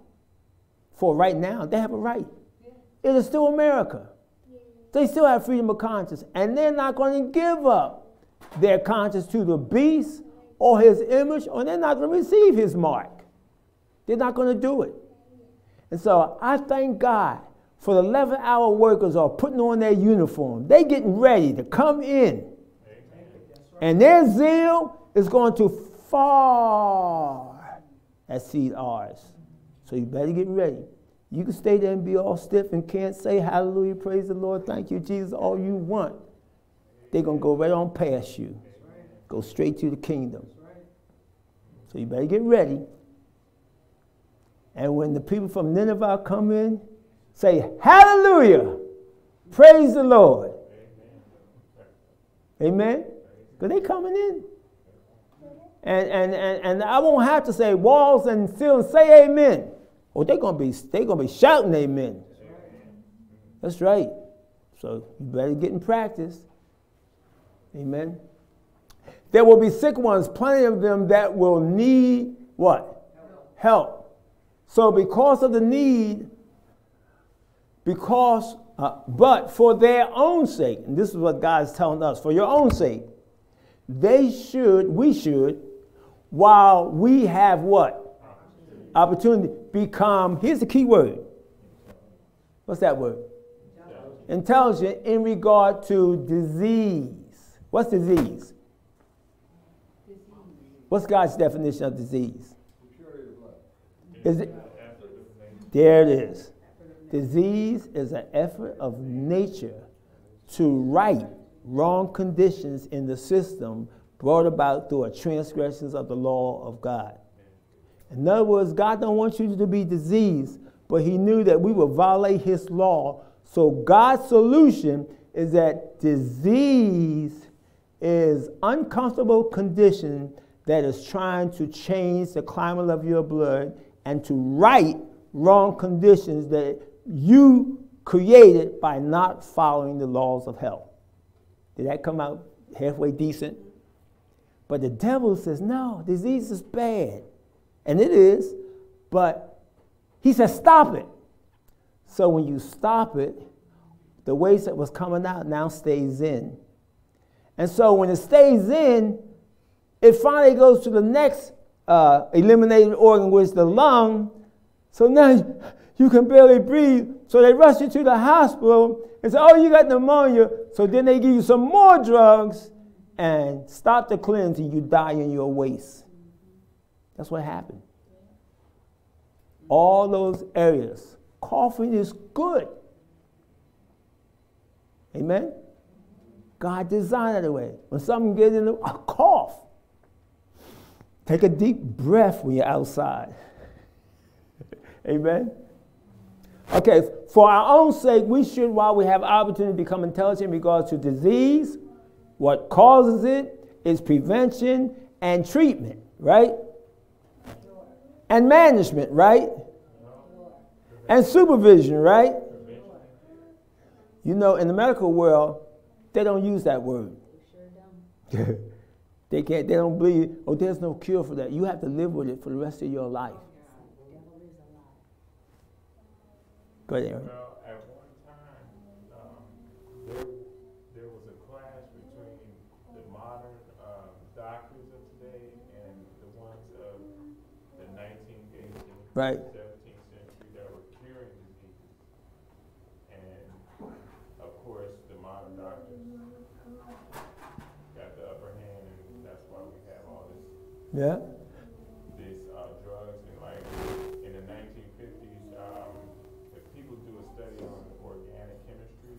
For right now, they have a right. It is still America. They still have freedom of conscience, and they're not going to give up their conscience to the beast or his image, or they're not going to receive his mark. They're not going to do it. And so I thank God for the 11 hour workers are putting on their uniform. They're getting ready to come in. And their zeal is going to far exceed ours. So you better get ready. You can stay there and be all stiff and can't say hallelujah, praise the Lord, thank you, Jesus, all you want. They're going to go right on past you, go straight to the kingdom. So you better get ready. And when the people from Nineveh come in, say, Hallelujah! Praise the Lord. Amen? Because they coming in. And, and, and, and I won't have to say walls and ceilings, say amen. Oh, or they're gonna be they're gonna be shouting amen. That's right. So you better get in practice. Amen. There will be sick ones, plenty of them that will need what? Help. So, because of the need, because, uh, but for their own sake, and this is what God is telling us, for your own sake, they should, we should, while we have what? Opportunity, become, here's the key word. What's that word? Intelligent in regard to disease. What's disease? What's God's definition of disease? Is it? There it is. Disease is an effort of nature to right wrong conditions in the system brought about through a transgressions of the law of God. In other words, God don't want you to be diseased, but He knew that we would violate His law. So God's solution is that disease is uncomfortable condition that is trying to change the climate of your blood and to right wrong conditions that you created by not following the laws of health. Did that come out halfway decent? But the devil says, no, disease is bad. And it is, but he says, stop it. So when you stop it, the waste that was coming out now stays in. And so when it stays in, it finally goes to the next uh, eliminated organ, which is the lung. So now you can barely breathe. So they rush you to the hospital and say, oh, you got pneumonia. So then they give you some more drugs and stop the cleansing. You die in your waste. That's what happened. All those areas. Coughing is good. Amen? God designed it that way. When something gets in the a cough, take a deep breath when you're outside. *laughs* Amen? Okay, for our own sake, we should, while we have opportunity, become intelligent in regards to disease, what causes it, its prevention, and treatment, right? And management, right? And supervision, right? You know, in the medical world, they don't use that word. They Sure them. *laughs* They can't, they don't believe, oh, there's no cure for that. You have to live with it for the rest of your life. Go ahead, Aaron. Well, at one time, um, there, there was a clash between the modern um, doctors of today and the ones of the 19th, 18th, Right. 17th century that were curing diseases. And of course, the modern doctors got the upper hand, and that's why we have all this Yeah? these uh, drugs and like in the 1950s, um, if people do a study on organic chemistry,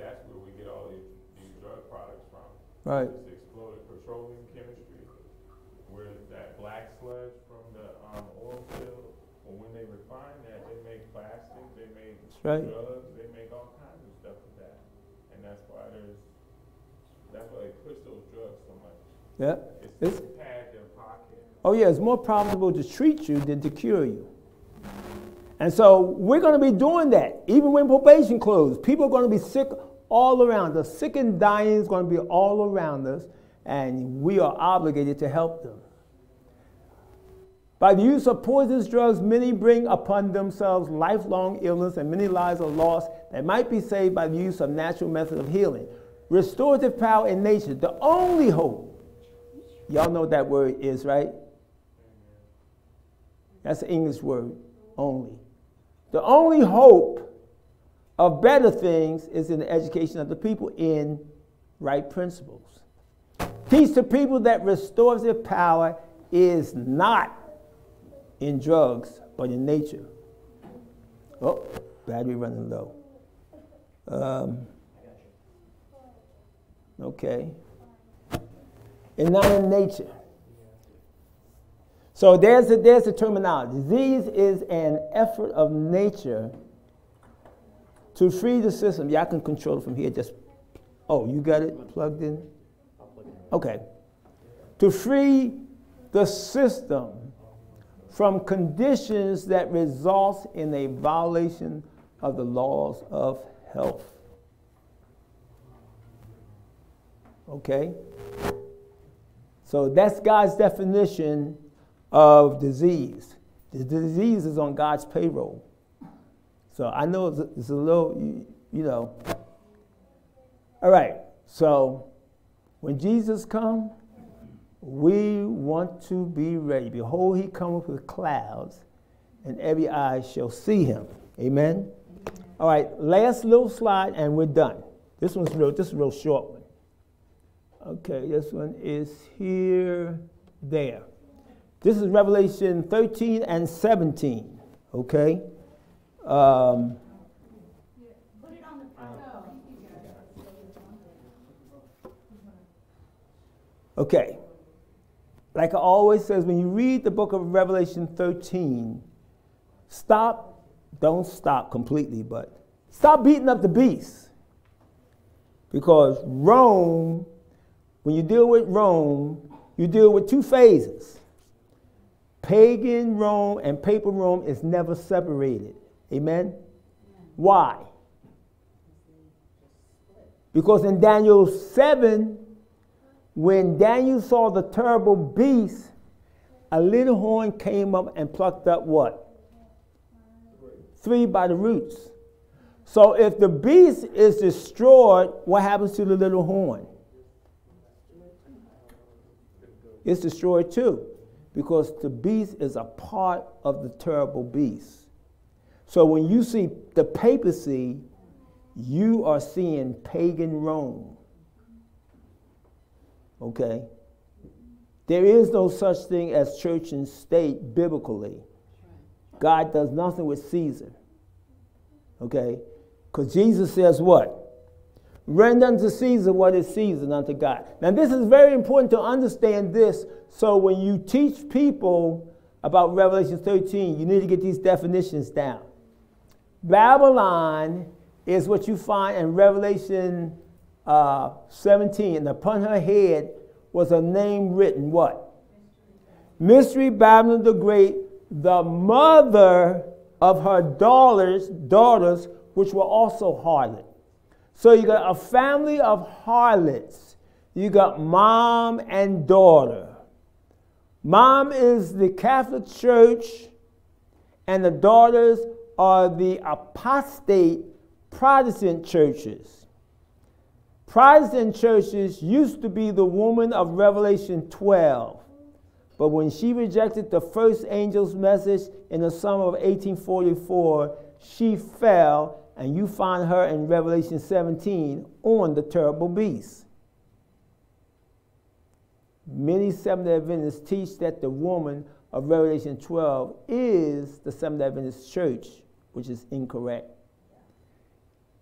that's where we get all these, these drug products from. Right. It's exploded petroleum chemistry, where that black sludge from the um, oil spill, well, when they refine that, they make plastic, they make right. drugs, they make all kinds of stuff with that. And that's why there's, that's why they push those drugs so much. Yeah. It's It's- to pad their pocket. Oh, yeah, it's more profitable to treat you than to cure you. And so we're going to be doing that, even when probation closes, People are going to be sick all around us. Sick and dying is going to be all around us, and we are obligated to help them. By the use of poisonous drugs, many bring upon themselves lifelong illness, and many lives are lost that might be saved by the use of natural methods of healing. Restorative power in nature, the only hope. Y'all know what that word is, right? That's an English word, only. The only hope of better things is in the education of the people in right principles. Teach the people that restorative power is not in drugs, but in nature. Oh, battery running low. Um, okay. And not in nature. So there's the, there's the terminology. Disease is an effort of nature to free the system. Y'all can control it from here. Just oh, you got it plugged in. Okay. To free the system from conditions that results in a violation of the laws of health. Okay? So that's God's definition of disease. The disease is on God's payroll. So I know it's a, it's a little, you, you know. All right. So when Jesus comes, we want to be ready. Behold, he cometh with clouds, and every eye shall see him. Amen. All right, last little slide, and we're done. This one's real. This is a real short one. Okay, this one is here, there. This is Revelation 13 and 17. Okay. Um, okay. like I always says, when you read the book of Revelation 13, stop, don't stop completely, but stop beating up the beast. Because Rome, when you deal with Rome, you deal with two phases. Pagan Rome and papal Rome is never separated. Amen? Why? Because in Daniel 7, when Daniel saw the terrible beast, a little horn came up and plucked up what? Three by the roots. So if the beast is destroyed, what happens to the little horn? It's destroyed too, because the beast is a part of the terrible beast. So when you see the papacy, you are seeing pagan Rome. Okay? There is no such thing as church and state biblically. God does nothing with Caesar. Okay? Because Jesus says what? Render unto Caesar what is Caesar unto God. Now, this is very important to understand this. So, when you teach people about Revelation 13, you need to get these definitions down. Babylon is what you find in Revelation uh, 17, and upon her head was a name written, what? Mystery Babylon the Great, the mother of her daughters, daughters, which were also harlot. So you got a family of harlots. You got mom and daughter. Mom is the Catholic Church, and the daughters are the apostate Protestant churches. Protestant churches used to be the woman of Revelation 12. But when she rejected the first angel's message in the summer of 1844, she fell, and you find her in Revelation 17 on the terrible beast. Many Seventh day Adventists teach that the woman of Revelation 12 is the Seventh day Adventist church, which is incorrect.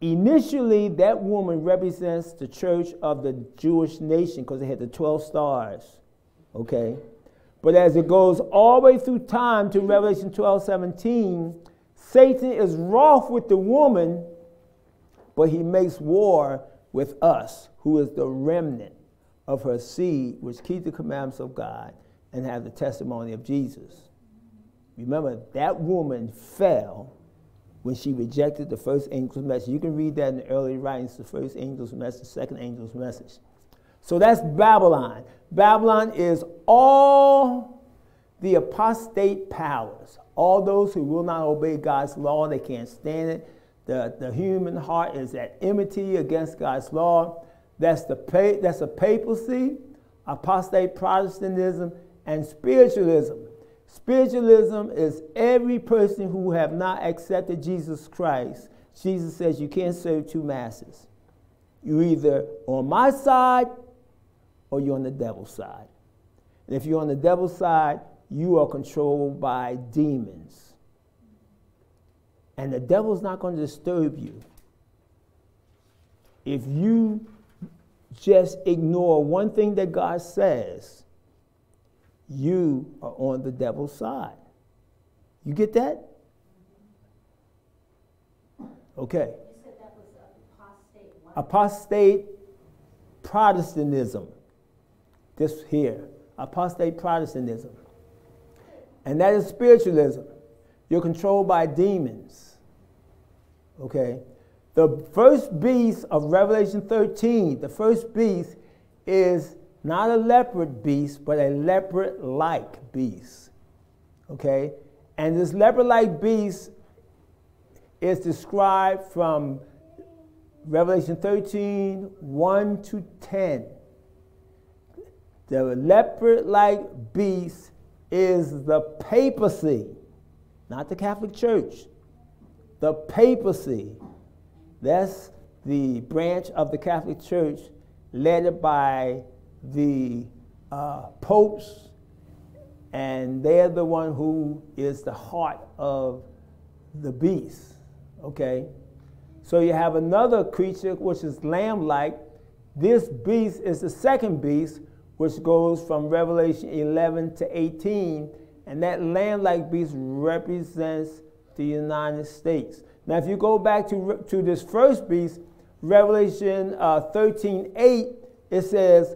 Initially, that woman represents the church of the Jewish nation because it had the 12 stars. Okay? But as it goes all the way through time to Revelation 12 17, Satan is wroth with the woman, but he makes war with us, who is the remnant of her seed, which keep the commandments of God and have the testimony of Jesus. Remember, that woman fell when she rejected the first angel's message. You can read that in the early writings, the first angel's message, second angel's message. So that's Babylon. Babylon is all the apostate powers, all those who will not obey God's law, they can't stand it. The, the human heart is at enmity against God's law. That's, the that's a papacy, apostate Protestantism, and spiritualism. Spiritualism is every person who have not accepted Jesus Christ. Jesus says you can't serve two masters. You're either on my side or you're on the devil's side. And if you're on the devil's side, you are controlled by demons. And the devil's not going to disturb you. If you just ignore one thing that God says, you are on the devil's side. You get that? Okay. apostate, apostate Protestantism. This here. Apostate Protestantism. And that is spiritualism. You're controlled by demons. Okay? The first beast of Revelation 13, the first beast is not a leopard beast, but a leopard like beast. Okay? And this leopard like beast is described from Revelation 13 1 to 10. The leopard like beast is the papacy, not the Catholic Church. The papacy. That's the branch of the Catholic Church led by the uh, popes, and they're the one who is the heart of the beast. Okay? So you have another creature which is lamb like. This beast is the second beast, which goes from Revelation 11 to 18, and that lamb like beast represents the United States. Now, if you go back to, to this first beast, Revelation uh, 13 8, it says,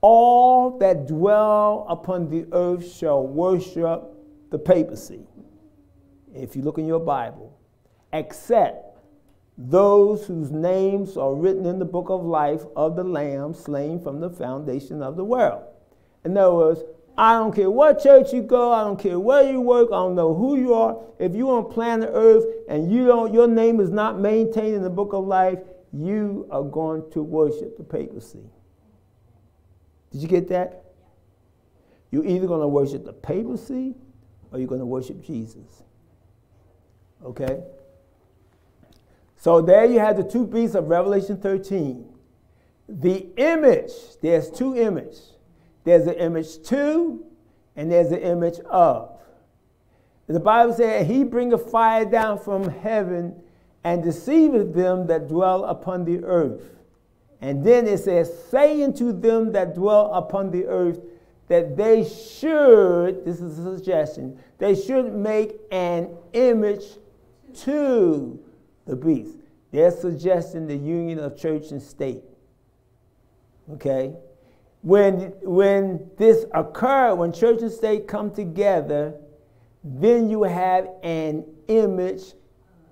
All that dwell upon the earth shall worship the papacy. If you look in your Bible, except those whose names are written in the book of life of the Lamb slain from the foundation of the world. In other words, I don't care what church you go, I don't care where you work, I don't know who you are. If you're on planet Earth and you don't, your name is not maintained in the book of life, you are going to worship the papacy. Did you get that? You're either going to worship the papacy or you're going to worship Jesus. Okay? So there you have the two beasts of Revelation 13. The image, there's two images. There's an image to, and there's an image of. The Bible says, He bringeth fire down from heaven and deceiveth them that dwell upon the earth. And then it says, saying to them that dwell upon the earth that they should, this is a suggestion, they should make an image to the beast. They're suggesting the union of church and state. Okay? When, when this occurred, when church and state come together, then you have an image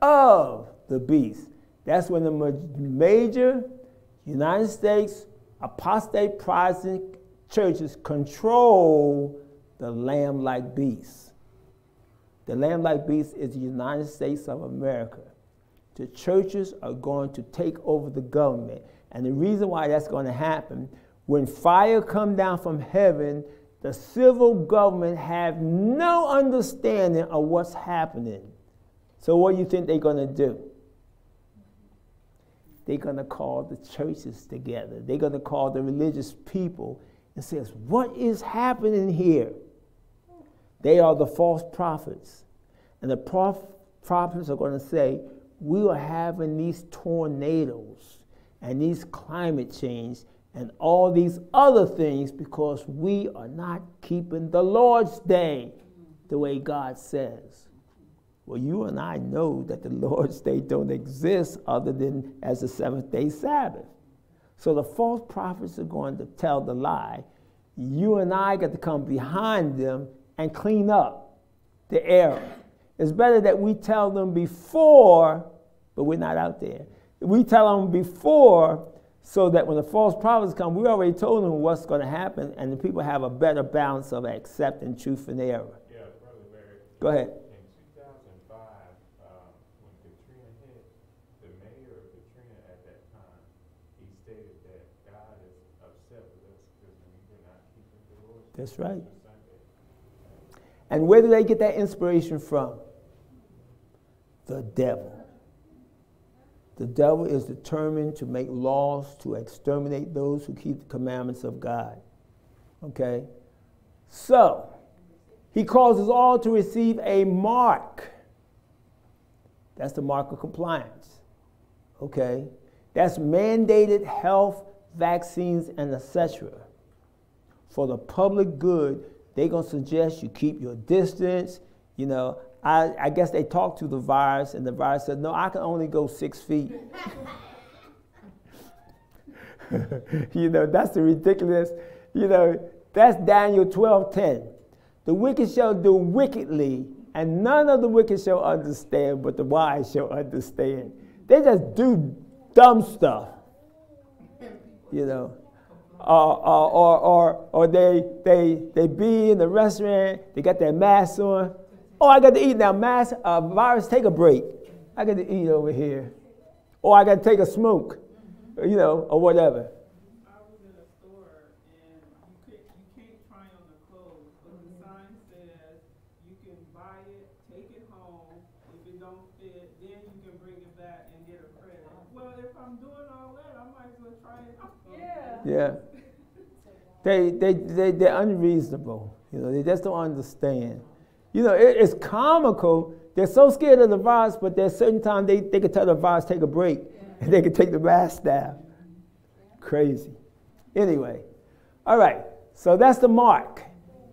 of the beast. That's when the major United States apostate Protestant churches control the lamb like beast. The lamb like beast is the United States of America. The churches are going to take over the government. And the reason why that's going to happen, when fire come down from heaven, the civil government have no understanding of what's happening. So what do you think they're going to do? They're going to call the churches together. They're going to call the religious people and says, "What is happening here?" They are the false prophets, and the prof- prophets are going to say, "We are having these tornadoes and these climate change." And all these other things because we are not keeping the Lord's day the way God says. Well, you and I know that the Lord's day don't exist other than as the seventh day Sabbath. So the false prophets are going to tell the lie. You and I got to come behind them and clean up the error. It's better that we tell them before, but we're not out there. We tell them before so that when the false prophets come, we already told them what's going to happen, and the people have a better balance of accepting truth and error. Yeah, Brother Larry. Go ahead. That's right. And where do they get that inspiration from? The devil. The devil is determined to make laws to exterminate those who keep the commandments of God. Okay? So, he causes all to receive a mark. That's the mark of compliance. Okay? That's mandated health, vaccines, and etc for the public good, they're going to suggest you keep your distance. You know, I, I guess they talked to the virus, and the virus said, No, I can only go six feet. *laughs* you know, that's the ridiculous. You know, that's Daniel 12 10. The wicked shall do wickedly, and none of the wicked shall understand, but the wise shall understand. They just do dumb stuff. You know or, or, or, or they, they, they be in the restaurant, they got their mask on. Oh, I got to eat now. Mass uh, virus, take a break. I got to eat over here. Or I got to take a smoke, you know, or whatever. I was in a store and you can you can't try on the clothes, but the sign says you can buy it, take it home, if it don't fit, then you can bring it back and get a credit. Well if I'm doing all that I might as well try it. Yeah. Yeah. They, they, they, they're unreasonable. You know, they just don't understand. You know, it, it's comical. They're so scared of the virus, but there's certain times they, they can tell the virus take a break and *laughs* they can take the mask down. Crazy. Anyway, all right. So that's the mark.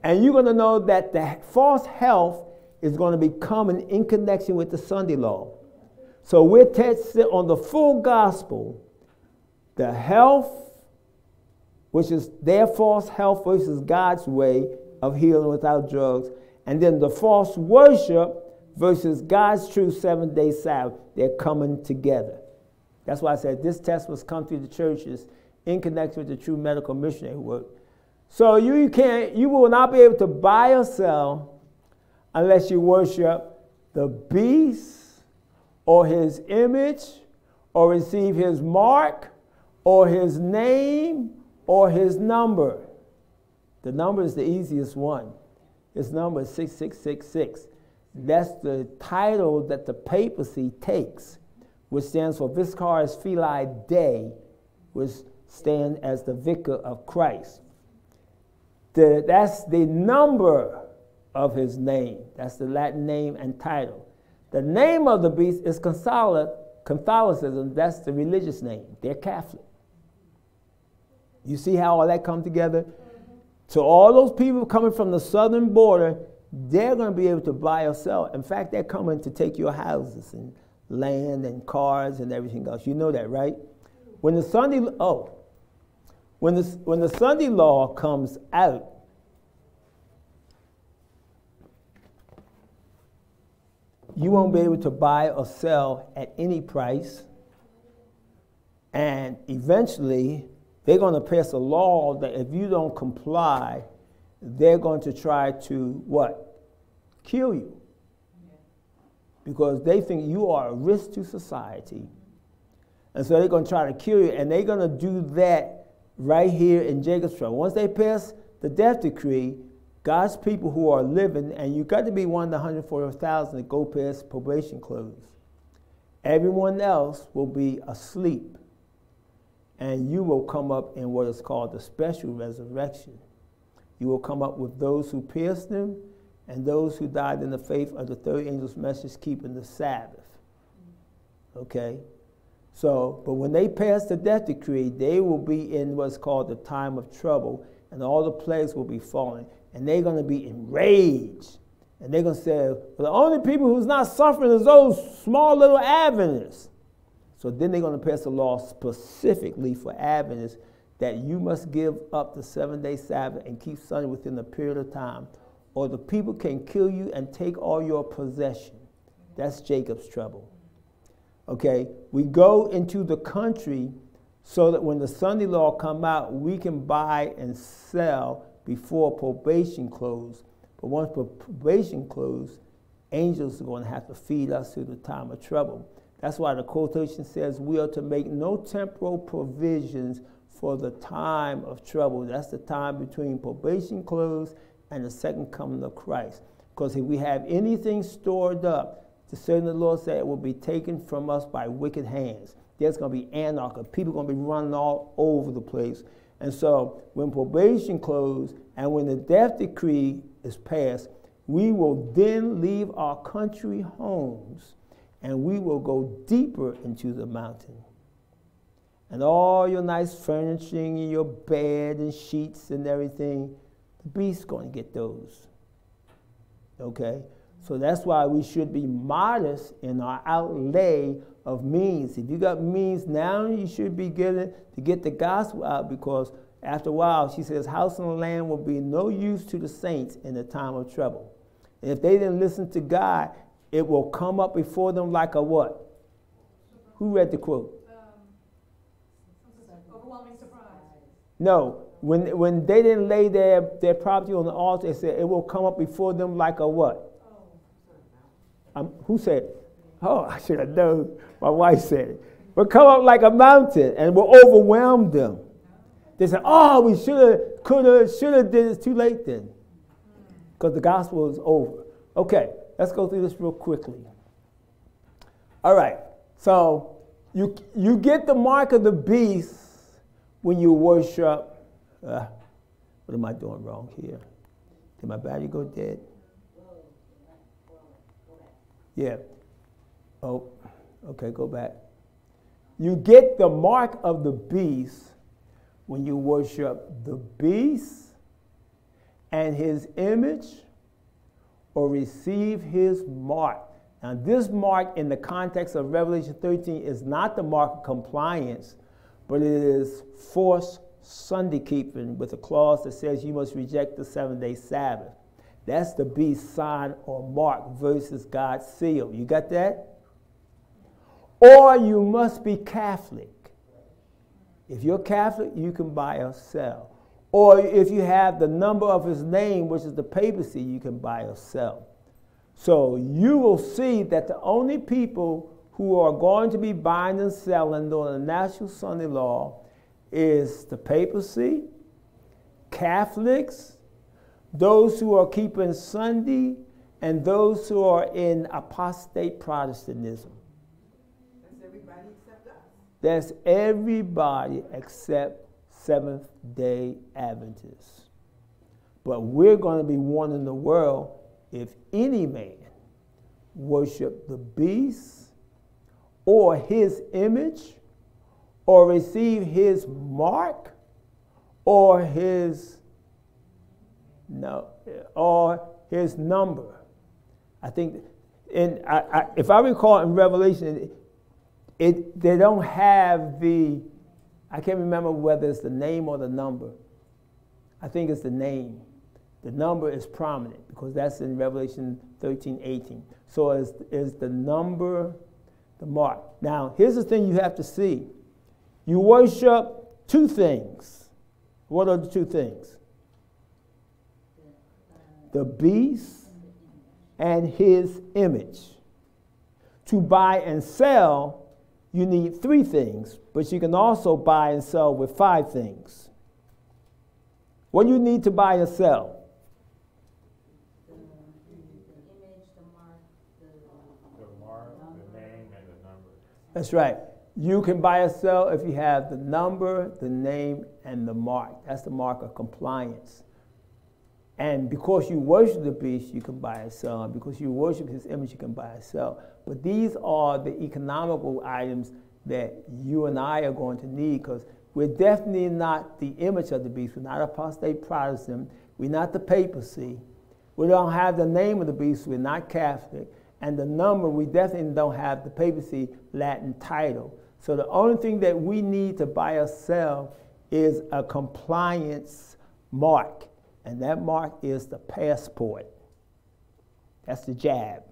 And you're going to know that the false health is going to be coming in connection with the Sunday law. So we're tested on the full gospel, the health, which is their false health versus God's way of healing without drugs, and then the false worship versus God's true seven day Sabbath. They're coming together. That's why I said this test must come through the churches in connection with the true medical missionary work. So you can't, you will not be able to buy or sell unless you worship the beast or his image or receive his mark or his name or his number. The number is the easiest one. His number is 6666. That's the title that the papacy takes, which stands for Vicarius Filii Dei, which stands as the vicar of Christ. The, that's the number of his name. That's the Latin name and title. The name of the beast is Catholicism. That's the religious name. They're Catholic. You see how all that come together? So all those people coming from the southern border, they're going to be able to buy or sell. In fact, they're coming to take your houses and land and cars and everything else. You know that, right? When the Sunday oh, when the when the Sunday law comes out, you won't be able to buy or sell at any price. And eventually, they're going to pass a law that if you don't comply, they're going to try to what? Kill you. Because they think you are a risk to society. And so they're going to try to kill you, and they're going to do that right here in Jacob's trouble. Once they pass the death decree, God's people who are living, and you've got to be one of the 140,000 that go past probation close. Everyone else will be asleep, and you will come up in what is called the special resurrection. You will come up with those who pierced them and those who died in the faith of the third angel's message, keeping the Sabbath. Okay? So, but when they pass the death decree, they will be in what's called the time of trouble, and all the plagues will be falling and they're going to be enraged. And they're going to say, well, the only people who's not suffering is those small little Adventists. So then they're going to pass a law specifically for Adventists that you must give up the seven day Sabbath and keep Sunday within a period of time, or the people can kill you and take all your possession. That's Jacob's trouble. Okay, we go into the country so that when the Sunday law come out, we can buy and sell before probation closed. But once probation closed, angels are going to have to feed us through the time of trouble. That's why the quotation says we are to make no temporal provisions for the time of trouble. That's the time between probation close and the second coming of Christ. Because if we have anything stored up, the servant of the Lord said it will be taken from us by wicked hands. There's going to be anarchy. People are going to be running all over the place. And so when probation closes and when the death decree is passed, we will then leave our country homes and we will go deeper into the mountain. And all your nice furnishing and your bed and sheets and everything, the beast's going to get those. Okay? So that's why we should be modest in our outlay of means. If you got means now, you should be getting to get the gospel out because after a while, she says, house and land will be no use to the saints in the time of trouble. And if they didn't listen to God, it will come up before them like a what? Who read the quote? Um, overwhelming surprise. No, when, when they didn't lay their, their property on the altar, it said it will come up before them like a what? Oh. Um, who said it? Oh, I should have known. My wife said it. Will come up like a mountain and will overwhelm them. They said, oh, we should have, could have, should have did it. too late then. Because the gospel is over. Okay, let's go through this real quickly. All right, so you, you get the mark of the beast when you worship. Uh, what am I doing wrong here? Did my battery go dead? Yeah. Oh, okay, go back. You get the mark of the beast when you worship the beast and his image or receive his mark. Now, this mark in the context of Revelation 13 is not the mark of compliance, but it is forced Sunday keeping with a clause that says you must reject the seven day Sabbath. That's the beast sign or mark versus God's seal. You got that? Or you must be Catholic. If you're Catholic, you can buy or sell. Or if you have the number of his name, which is the papacy, you can buy or sell. So you will see that the only people who are going to be buying and selling on the National Sunday Law is the papacy, Catholics, those who are keeping Sunday, and those who are in apostate Protestantism. That's everybody except us. That's everybody except Seventh day Adventists. But we're going to be warning the world if any man worship the beast or his image or receive his mark or his no or his number. I think in I, I, if I recall in Revelation, it they don't have the I can't remember whether it's the name or the number. I think it's the name. The number is prominent because that's in Revelation 13, 18. So is, is the number the mark. Now, here's the thing you have to see. You worship two things. What are the two things? The beast and his image. To buy and sell, you need three things, but you can also buy and sell with five things. What do you need to buy and sell? The mark, the. The mark, the name, and the number. That's right. You can buy or sell if you have the number, the name, and the mark. That's the mark of compliance. And because you worship the beast, you can buy or sell. Because you worship his image, you can buy or sell. But these are the economical items that you and I are going to need because we're definitely not the image of the beast. We're not apostate Protestant. We're not the papacy. We don't have the name of the beast. We're not Catholic. And the number, we definitely don't have the papacy Latin title. So the only thing that we need to buy or sell is a compliance mark. And that mark is the passport. That's the jab.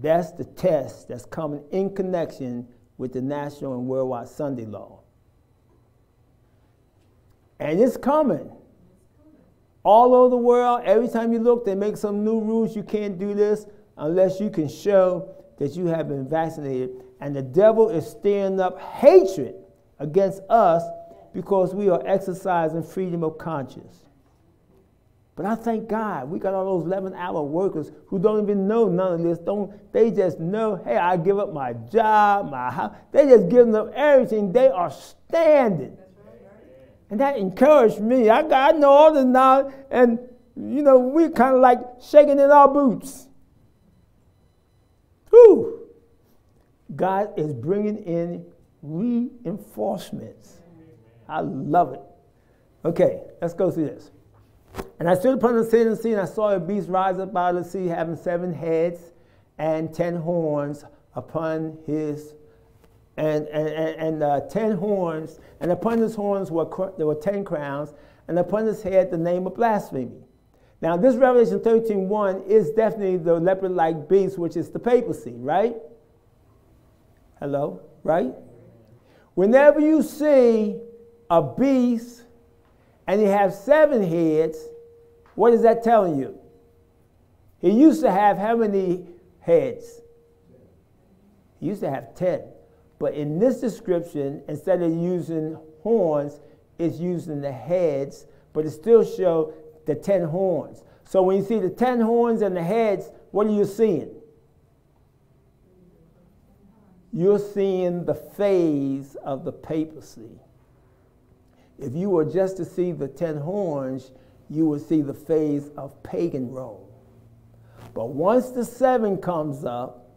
That's the test that's coming in connection with the national and worldwide Sunday law. And it's coming. All over the world, every time you look, they make some new rules. You can't do this unless you can show that you have been vaccinated. And the devil is stirring up hatred against us because we are exercising freedom of conscience. But I thank God we got all those 11 hour workers who don't even know none of this. Don't they just know, hey, I give up my job, my house. They just give up everything. They are standing. And that encouraged me. I got I know all this now, and you know, we're kind of like shaking in our boots. Whew. God is bringing in reinforcements. I love it. Okay, let's go through this. And I stood upon the sea, and I saw a beast rise up out of the sea, having seven heads and ten horns upon his, and, and, and, and uh, ten horns, and upon his horns were, there were ten crowns, and upon his head the name of blasphemy. Now, this Revelation 13 1 is definitely the leopard like beast, which is the papacy, right? Hello? Right? Whenever you see a beast and he has seven heads, what is that telling you? He used to have how many heads? He used to have 10. But in this description, instead of using horns, it's using the heads, but it still shows the 10 horns. So when you see the 10 horns and the heads, what are you seeing? You're seeing the phase of the papacy. If you were just to see the 10 horns, you would see the phase of pagan Rome. But once the seven comes up,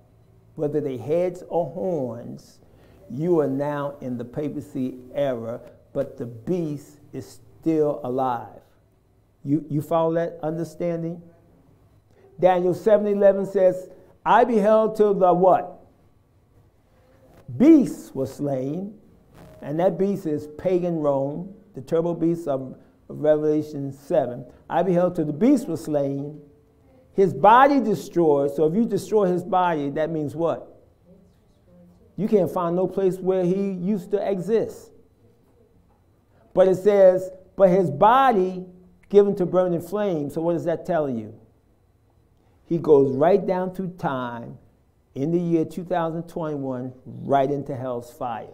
whether they heads or horns, you are now in the papacy era, but the beast is still alive. You, you follow that understanding? Daniel 7 11 says, I beheld till the what? Beast was slain, and that beast is pagan Rome, the terrible beast of, of Revelation 7. I beheld till the beast was slain, his body destroyed. So if you destroy his body, that means what? You can't find no place where he used to exist. But it says, but his body given to burning flame. So what does that tell you? He goes right down through time in the year 2021, right into hell's fire.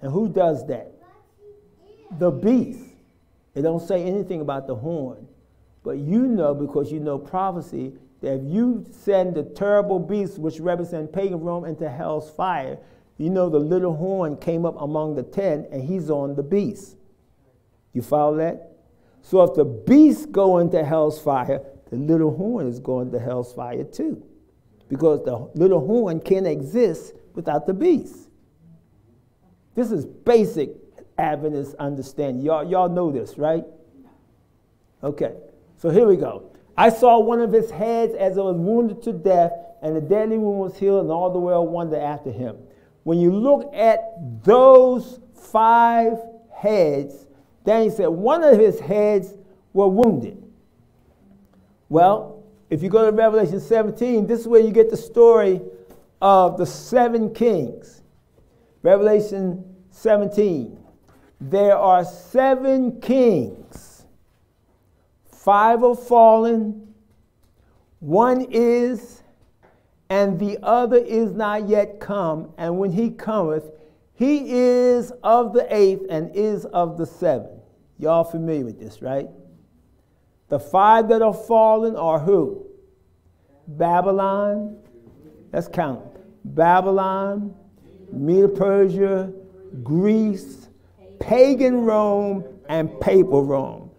And who does that? The beast. It don't say anything about the horn. But you know, because you know prophecy, that if you send the terrible beast, which represent pagan Rome, into hell's fire, you know the little horn came up among the ten, and he's on the beast. You follow that? So if the beast go into hell's fire, the little horn is going to hell's fire too. Because the little horn can't exist without the beast. This is basic Adventist understanding. Y'all, y'all know this, right? Okay, so here we go. I saw one of his heads as it was wounded to death, and the deadly wound was healed, and all the world wondered after him. When you look at those five heads, Daniel said one of his heads were wounded. Well, if you go to Revelation 17, this is where you get the story of the seven kings. Revelation 17. There are seven kings. Five are fallen, one is, and the other is not yet come. And when he cometh, he is of the eighth and is of the seven. Y'all familiar with this, right? The five that are fallen are who? Babylon. Let's count. Babylon, Medo Persia, Greece, pagan Rome, and papal Rome.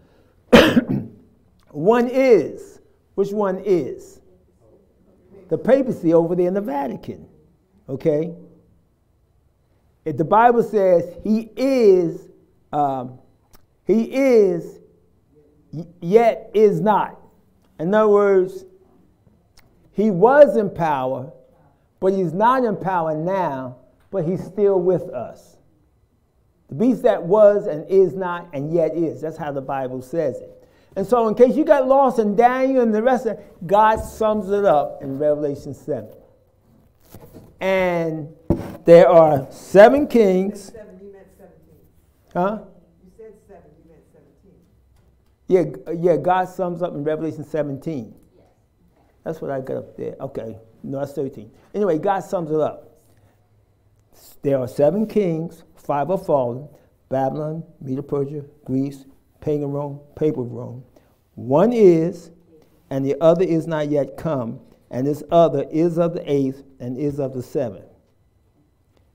one is. Which one is? The papacy over there in the Vatican. Okay? If the Bible says he is, um, he is yet is not. In other words, he was in power, but he's not in power now, but he's still with us. The beast that was and is not and yet is. That's how the Bible says it. And so, in case you got lost in Daniel and the rest of it, God sums it up in Revelation 7. And there are seven kings. Seven, you meant seventeen. Huh? You said seven, you meant seventeen. Yeah, uh, yeah, God sums up in Revelation 17. That's what I got up there. Okay, no, that's 13. Anyway, God sums it up. There are seven kings, five are fallen Babylon, Medo Persia, Greece, pagan Rome, papal Rome. One is, and the other is not yet come, and this other is of the eighth and is of the seventh.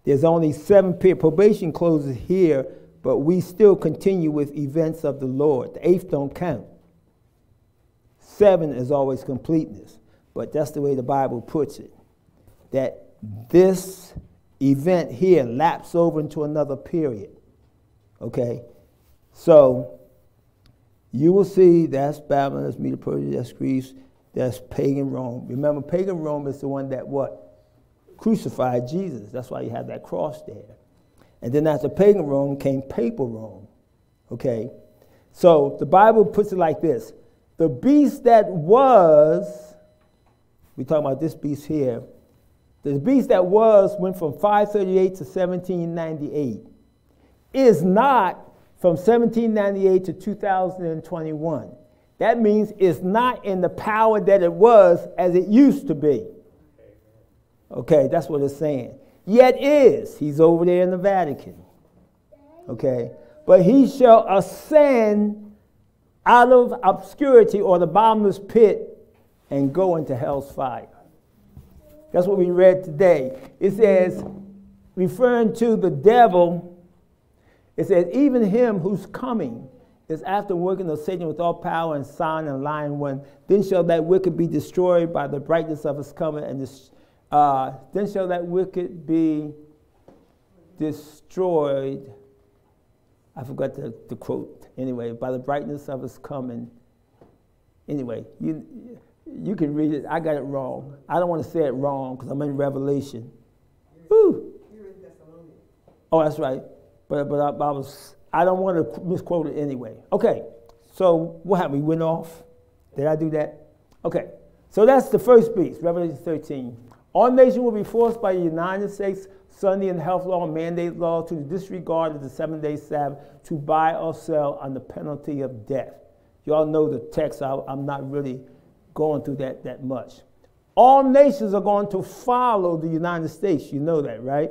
There's only seven periods. Probation closes here, but we still continue with events of the Lord. The eighth don't count. Seven is always completeness, but that's the way the Bible puts it. That this event here laps over into another period. Okay? So you will see that's Babylon, that's Medo Persia, that's Greece, that's pagan Rome. Remember, pagan Rome is the one that what? Crucified Jesus. That's why you have that cross there. And then after pagan Rome came papal Rome. Okay? So the Bible puts it like this The beast that was, we talk about this beast here, the beast that was went from 538 to 1798, is not from 1798 to 2021. That means it's not in the power that it was as it used to be. Okay, that's what it's saying. Yet is. He's over there in the Vatican. Okay. But he shall ascend out of obscurity or the bottomless pit and go into hell's fire. That's what we read today. It says, referring to the devil, it says, even him who's coming is after working of Satan with all power and sign and lying one. Then shall that wicked be destroyed by the brightness of his coming, and this, uh, then shall that wicked be destroyed I forgot the, the quote. Anyway, by the brightness of his coming. Anyway, you, you can read it. I got it wrong. I don't want to say it wrong because I'm in Revelation. Oh, that's right. But, but I, I was, I don't want to misquote it anyway. Okay, so what happened? We went off. Did I do that? Okay, so that's the first beast, Revelation 13. All nations will be forced by the United States Sunday and health law and mandate law to disregard the seven day Sabbath to buy or sell on the penalty of death. Y'all know the text. I, I'm not really going through that that much. All nations are going to follow the United States. You know that, right?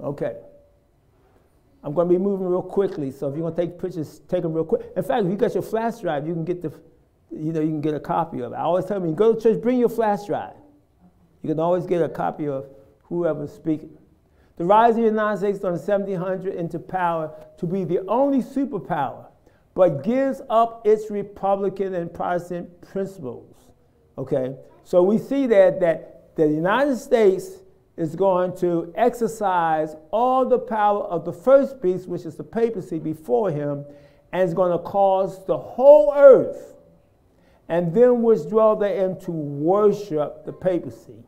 Okay. I'm going to be moving real quickly, so if you're going to take pictures, take them real quick. In fact, if you got your flash drive, you can get the, you know, you can get a copy of it. I always tell them, you go to church, bring your flash drive. You can always get a copy of whoever's speaking. The rise of the United States on 1700 into power to be the only superpower, but gives up its Republican and Protestant principles. Okay, so we see that that the United States is going to exercise all the power of the first beast, which is the papacy, before him, and is going to cause the whole earth and them which dwell therein to worship the papacy.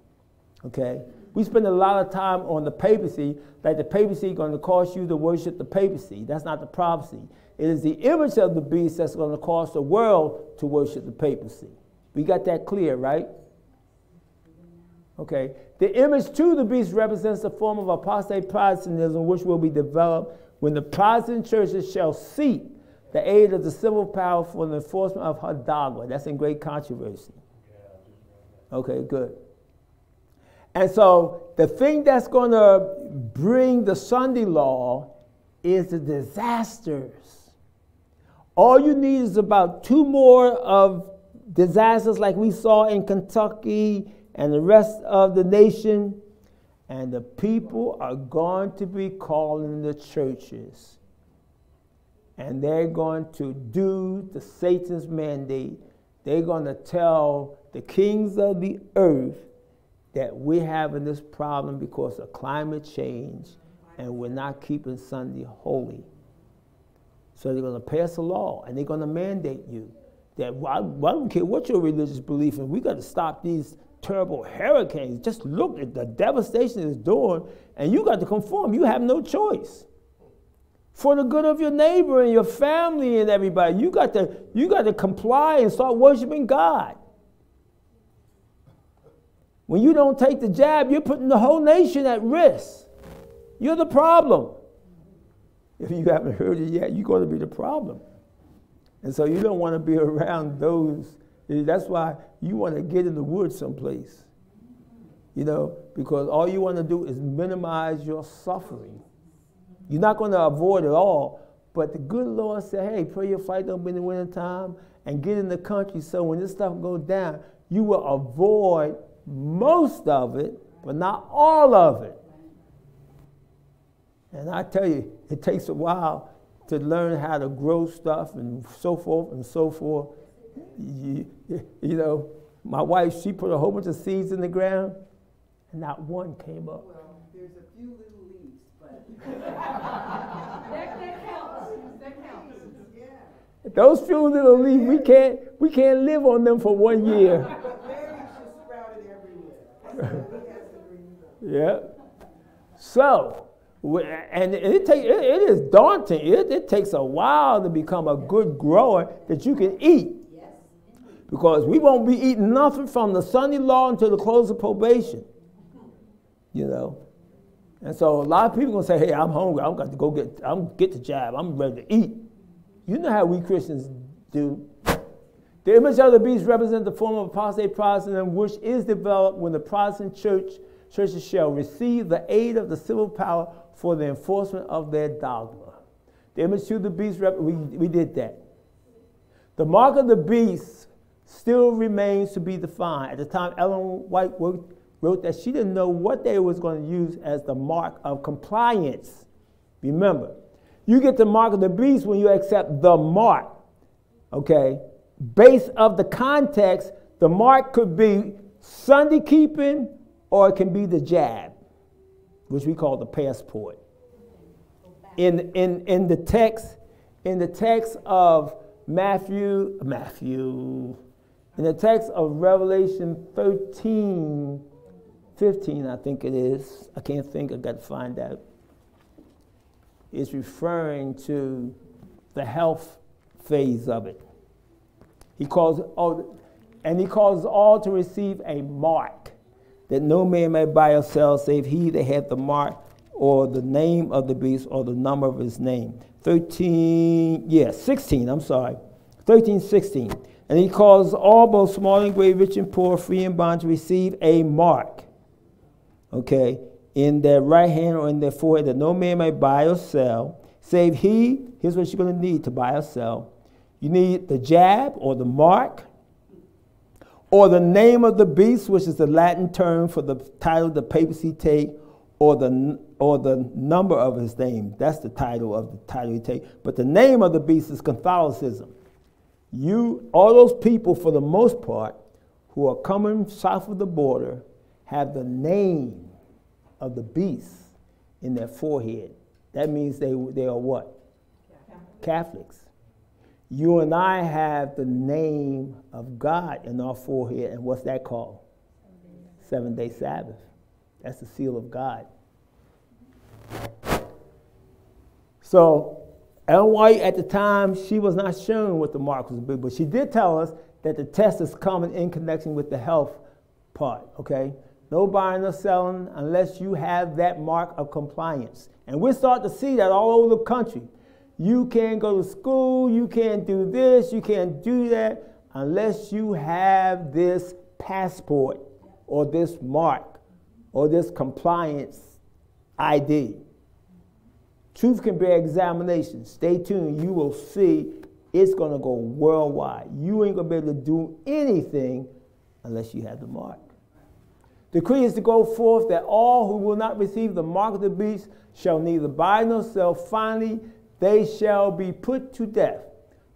Okay? We spend a lot of time on the papacy, that the papacy is going to cause you to worship the papacy. That's not the prophecy. It is the image of the beast that's going to cause the world to worship the papacy. We got that clear, right? Okay. The image to the beast represents the form of apostate Protestantism, which will be developed when the Protestant churches shall seek the aid of the civil power for the enforcement of her dogma. That's in great controversy. Okay, good. And so the thing that's going to bring the Sunday law is the disasters. All you need is about two more of disasters like we saw in Kentucky and the rest of the nation, and the people are going to be calling the churches. And they're going to do the Satan's mandate. They're going to tell the kings of the earth that we're having this problem because of climate change and we're not keeping Sunday holy. So they're going to pass a law and they're going to mandate you that well, I, don't care what your religious belief is, we got to stop these terrible hurricanes. Just look at the devastation it's doing, and you got to conform. You have no choice. For the good of your neighbor and your family and everybody, you got to you got to comply and start worshiping God. When you don't take the jab, you're putting the whole nation at risk. You're the problem. If you haven't heard it yet, you're going to be the problem. And so you don't want to be around those. Eh, that's why you want to get in the woods someplace. You know, because all you want to do is minimize your suffering. You're not going to avoid it all, but the good Lord said, hey, pray your fight don't be in the wintertime and get in the country so when this stuff goes down, you will avoid most of it, but not all of it. And I tell you, it takes a while to learn how to grow stuff and so forth and so forth. You, you know, my wife, she put a whole bunch of seeds in the ground, and not one came up. Well, there's a few little leaves, but. *laughs* that, that counts. That counts. Yeah. Those few little leaves, we can't, we can't live on them for one year. *laughs* yeah. So, and it, take, it, it is daunting. It, it takes a while to become a good grower that you can eat. Because we won't be eating nothing from the Sunday law until the close of probation. You know? And so a lot of people gonna say, hey, I'm hungry, I'm got to go get I'm get the job. I'm ready to eat. You know how we Christians do. The image of the beast represents the form of apostate Protestantism, which is developed when the Protestant church churches shall receive the aid of the civil power for the enforcement of their dogma. The image to the beast, we, we did that. The mark of the beast still remains to be defined. At the time, Ellen White wrote, wrote that she didn't know what they was going to use as the mark of compliance. Remember, you get the mark of the beast when you accept the mark. Okay? Based of the context, the mark could be Sunday keeping or it can be the jab, which we call the passport. in, in, in the text, in the text of Matthew, Matthew, in the text of Revelation 13, 15, I think it is. I can't think, I got to find out. It's referring to the health phase of it. He calls, oh, and he calls all to receive a mark that no man may buy or sell save he that hath the mark or the name of the beast or the number of his name. 13, yeah, 16, I'm sorry. 13, 16. And he calls all, both small and great, rich and poor, free and bond, to receive a mark, okay, in their right hand or in their forehead, that no man may buy or sell, save he, here's what you're going to need to buy or sell. You need the jab or the mark, or the name of the beast, which is the Latin term for the title the papacy take, or the or the number of his name. That's the title of the title he take. But the name of the beast is Catholicism. You, all those people, for the most part, who are coming south of the border, have the name of the beast in their forehead. That means they, they are what? Catholics. You and I have the name of God in our forehead, and what's that called? Seven day Sabbath. That's the seal of God. So, Ellen White at the time, she was not shown what the mark was, but she did tell us that the test is coming in connection with the health part, okay? No buying or selling unless you have that mark of compliance. And we start to see that all over the country. You can't go to school, you can't do this, you can't do that unless you have this passport or this mark or this compliance ID. Truth can bear examination. Stay tuned. You will see it's going to go worldwide. You ain't going to be able to do anything unless you have the mark. Decree is to go forth that all who will not receive the mark of the beast shall neither buy nor sell. Finally, they shall be put to death.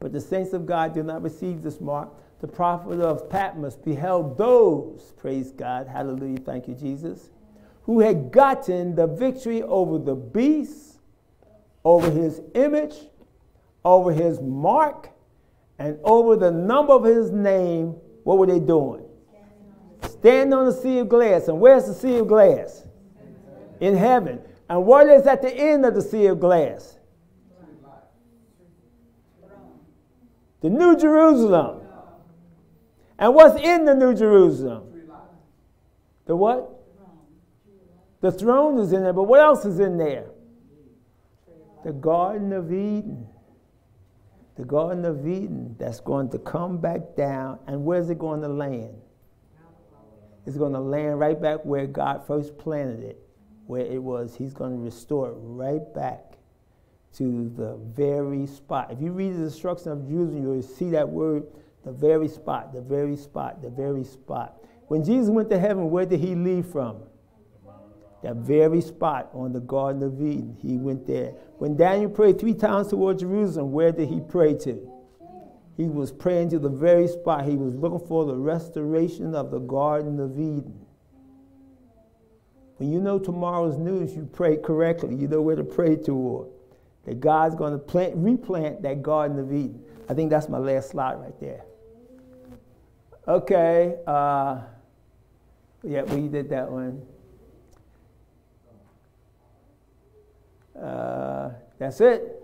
But the saints of God did not receive this mark. The prophet of Patmos beheld those, praise God, hallelujah, thank you, Jesus, who had gotten the victory over the beast, over his image, over his mark, and over the number of his name. What were they doing? Standing on the sea of glass. And where's the sea of glass? In heaven. And what is at the end of the sea of glass? The New Jerusalem. And what's in the New Jerusalem? The what? The throne is in there, but what else is in there? The Garden of Eden. The Garden of Eden that's going to come back down. And where's it going to land? It's going to land right back where God first planted it, where it was. He's going to restore it right back to the very spot. If you read the destruction of Jerusalem, you'll see that word, the very spot, the very spot, the very spot. When Jesus went to heaven, where did he leave from? That very spot on the Garden of Eden. He went there. When Daniel prayed three times toward Jerusalem, where did he pray to? He was praying to the very spot. He was looking for the restoration of the Garden of Eden. When you know tomorrow's news, you pray correctly. You know where to pray toward that God's going to plant, replant that Garden of Eden. I think that's my last slide right there. Okay. Uh, yeah, we did that one. Uh, that's it.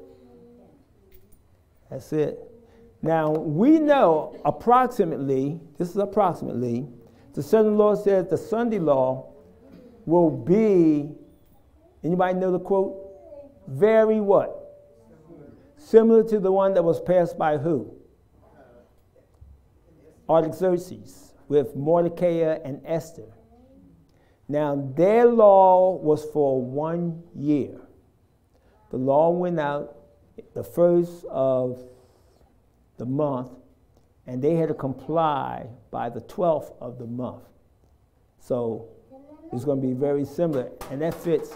That's it. Now, we know approximately, this is approximately, the Southern law says the Sunday law will be, anybody know the quote? Very what? Similar to the one that was passed by who? Artaxerxes with Mordecai and Esther. Now, their law was for one year. The law went out the first of the month, and they had to comply by the 12th of the month. So it's going to be very similar, and that fits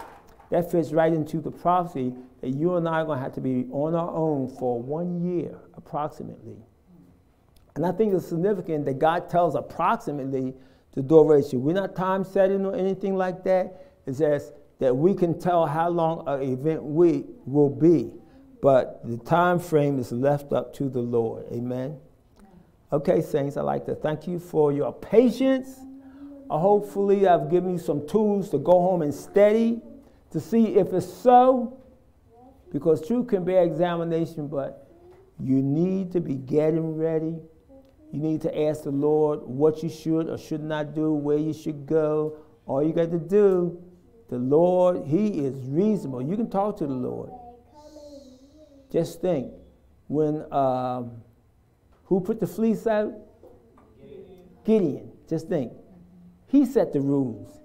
that fits right into the prophecy that you and I are going to have to be on our own for one year, approximately. And I think it's significant that God tells approximately the duration. We're not time setting or anything like that. It says that we can tell how long an event we will be, but the time frame is left up to the Lord. Amen. Okay, saints, I'd like to thank you for your patience. Hopefully, I've given you some tools to go home and study to see if it's so, because truth can bear examination, but you need to be getting ready. You need to ask the Lord what you should or should not do, where you should go. All you got to do, the Lord, He is reasonable. You can talk to the Lord. Just think when um, who put the fleece out? Gideon. Just think. He set the rules.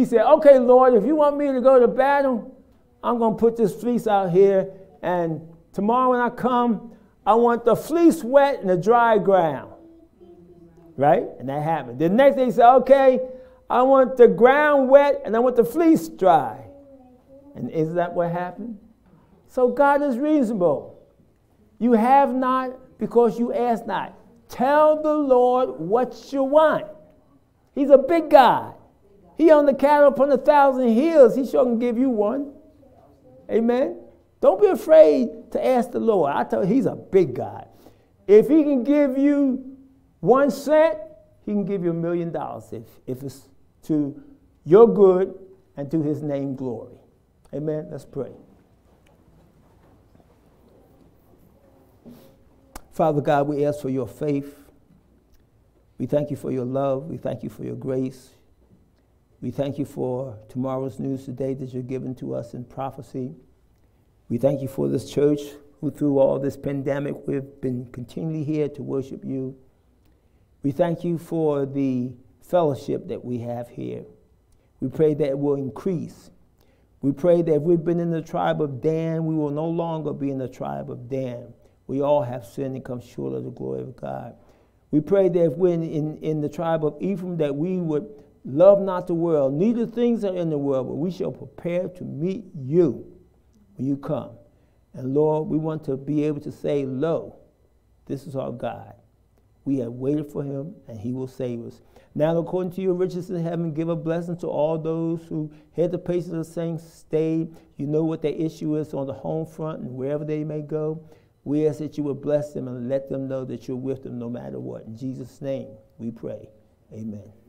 He said, Okay, Lord, if you want me to go to battle, I'm going to put this fleece out here, and tomorrow when I come, I want the fleece wet and the dry ground. Right? And that happened. The next day he said, Okay, I want the ground wet and I want the fleece dry. And is that what happened? So God is reasonable. You have not because you ask not. Tell the Lord what you want. He's a big God. He on the cattle upon a thousand hills. He sure can give you one. Amen. Don't be afraid to ask the Lord. I tell you, He's a big God. If He can give you one cent, He can give you a million dollars if, if it's to your good and to His name glory. Amen. Let's pray. Father God, we ask for your faith. We thank you for your love. We thank you for your grace. We thank you for tomorrow's news today that you're given to us in prophecy. We thank you for this church who, through all this pandemic, we've been continually here to worship you. We thank you for the fellowship that we have here. We pray that it will increase. We pray that if we've been in the tribe of Dan, we will no longer be in the tribe of Dan. We all have sinned and come short of the glory of God. We pray that if we're in, in, in the tribe of Ephraim, that we would love not the world, neither things that are in the world, but we shall prepare to meet you when you come. And Lord, we want to be able to say, Lo, this is our God. We have waited for him, and he will save us. Now, according to your riches in heaven, give a blessing to all those who had the patience of the saints, stayed. You know what their issue is on the home front and wherever they may go. We ask that you would bless them and let them know that you're with them no matter what. In Jesus' name we pray. Amen.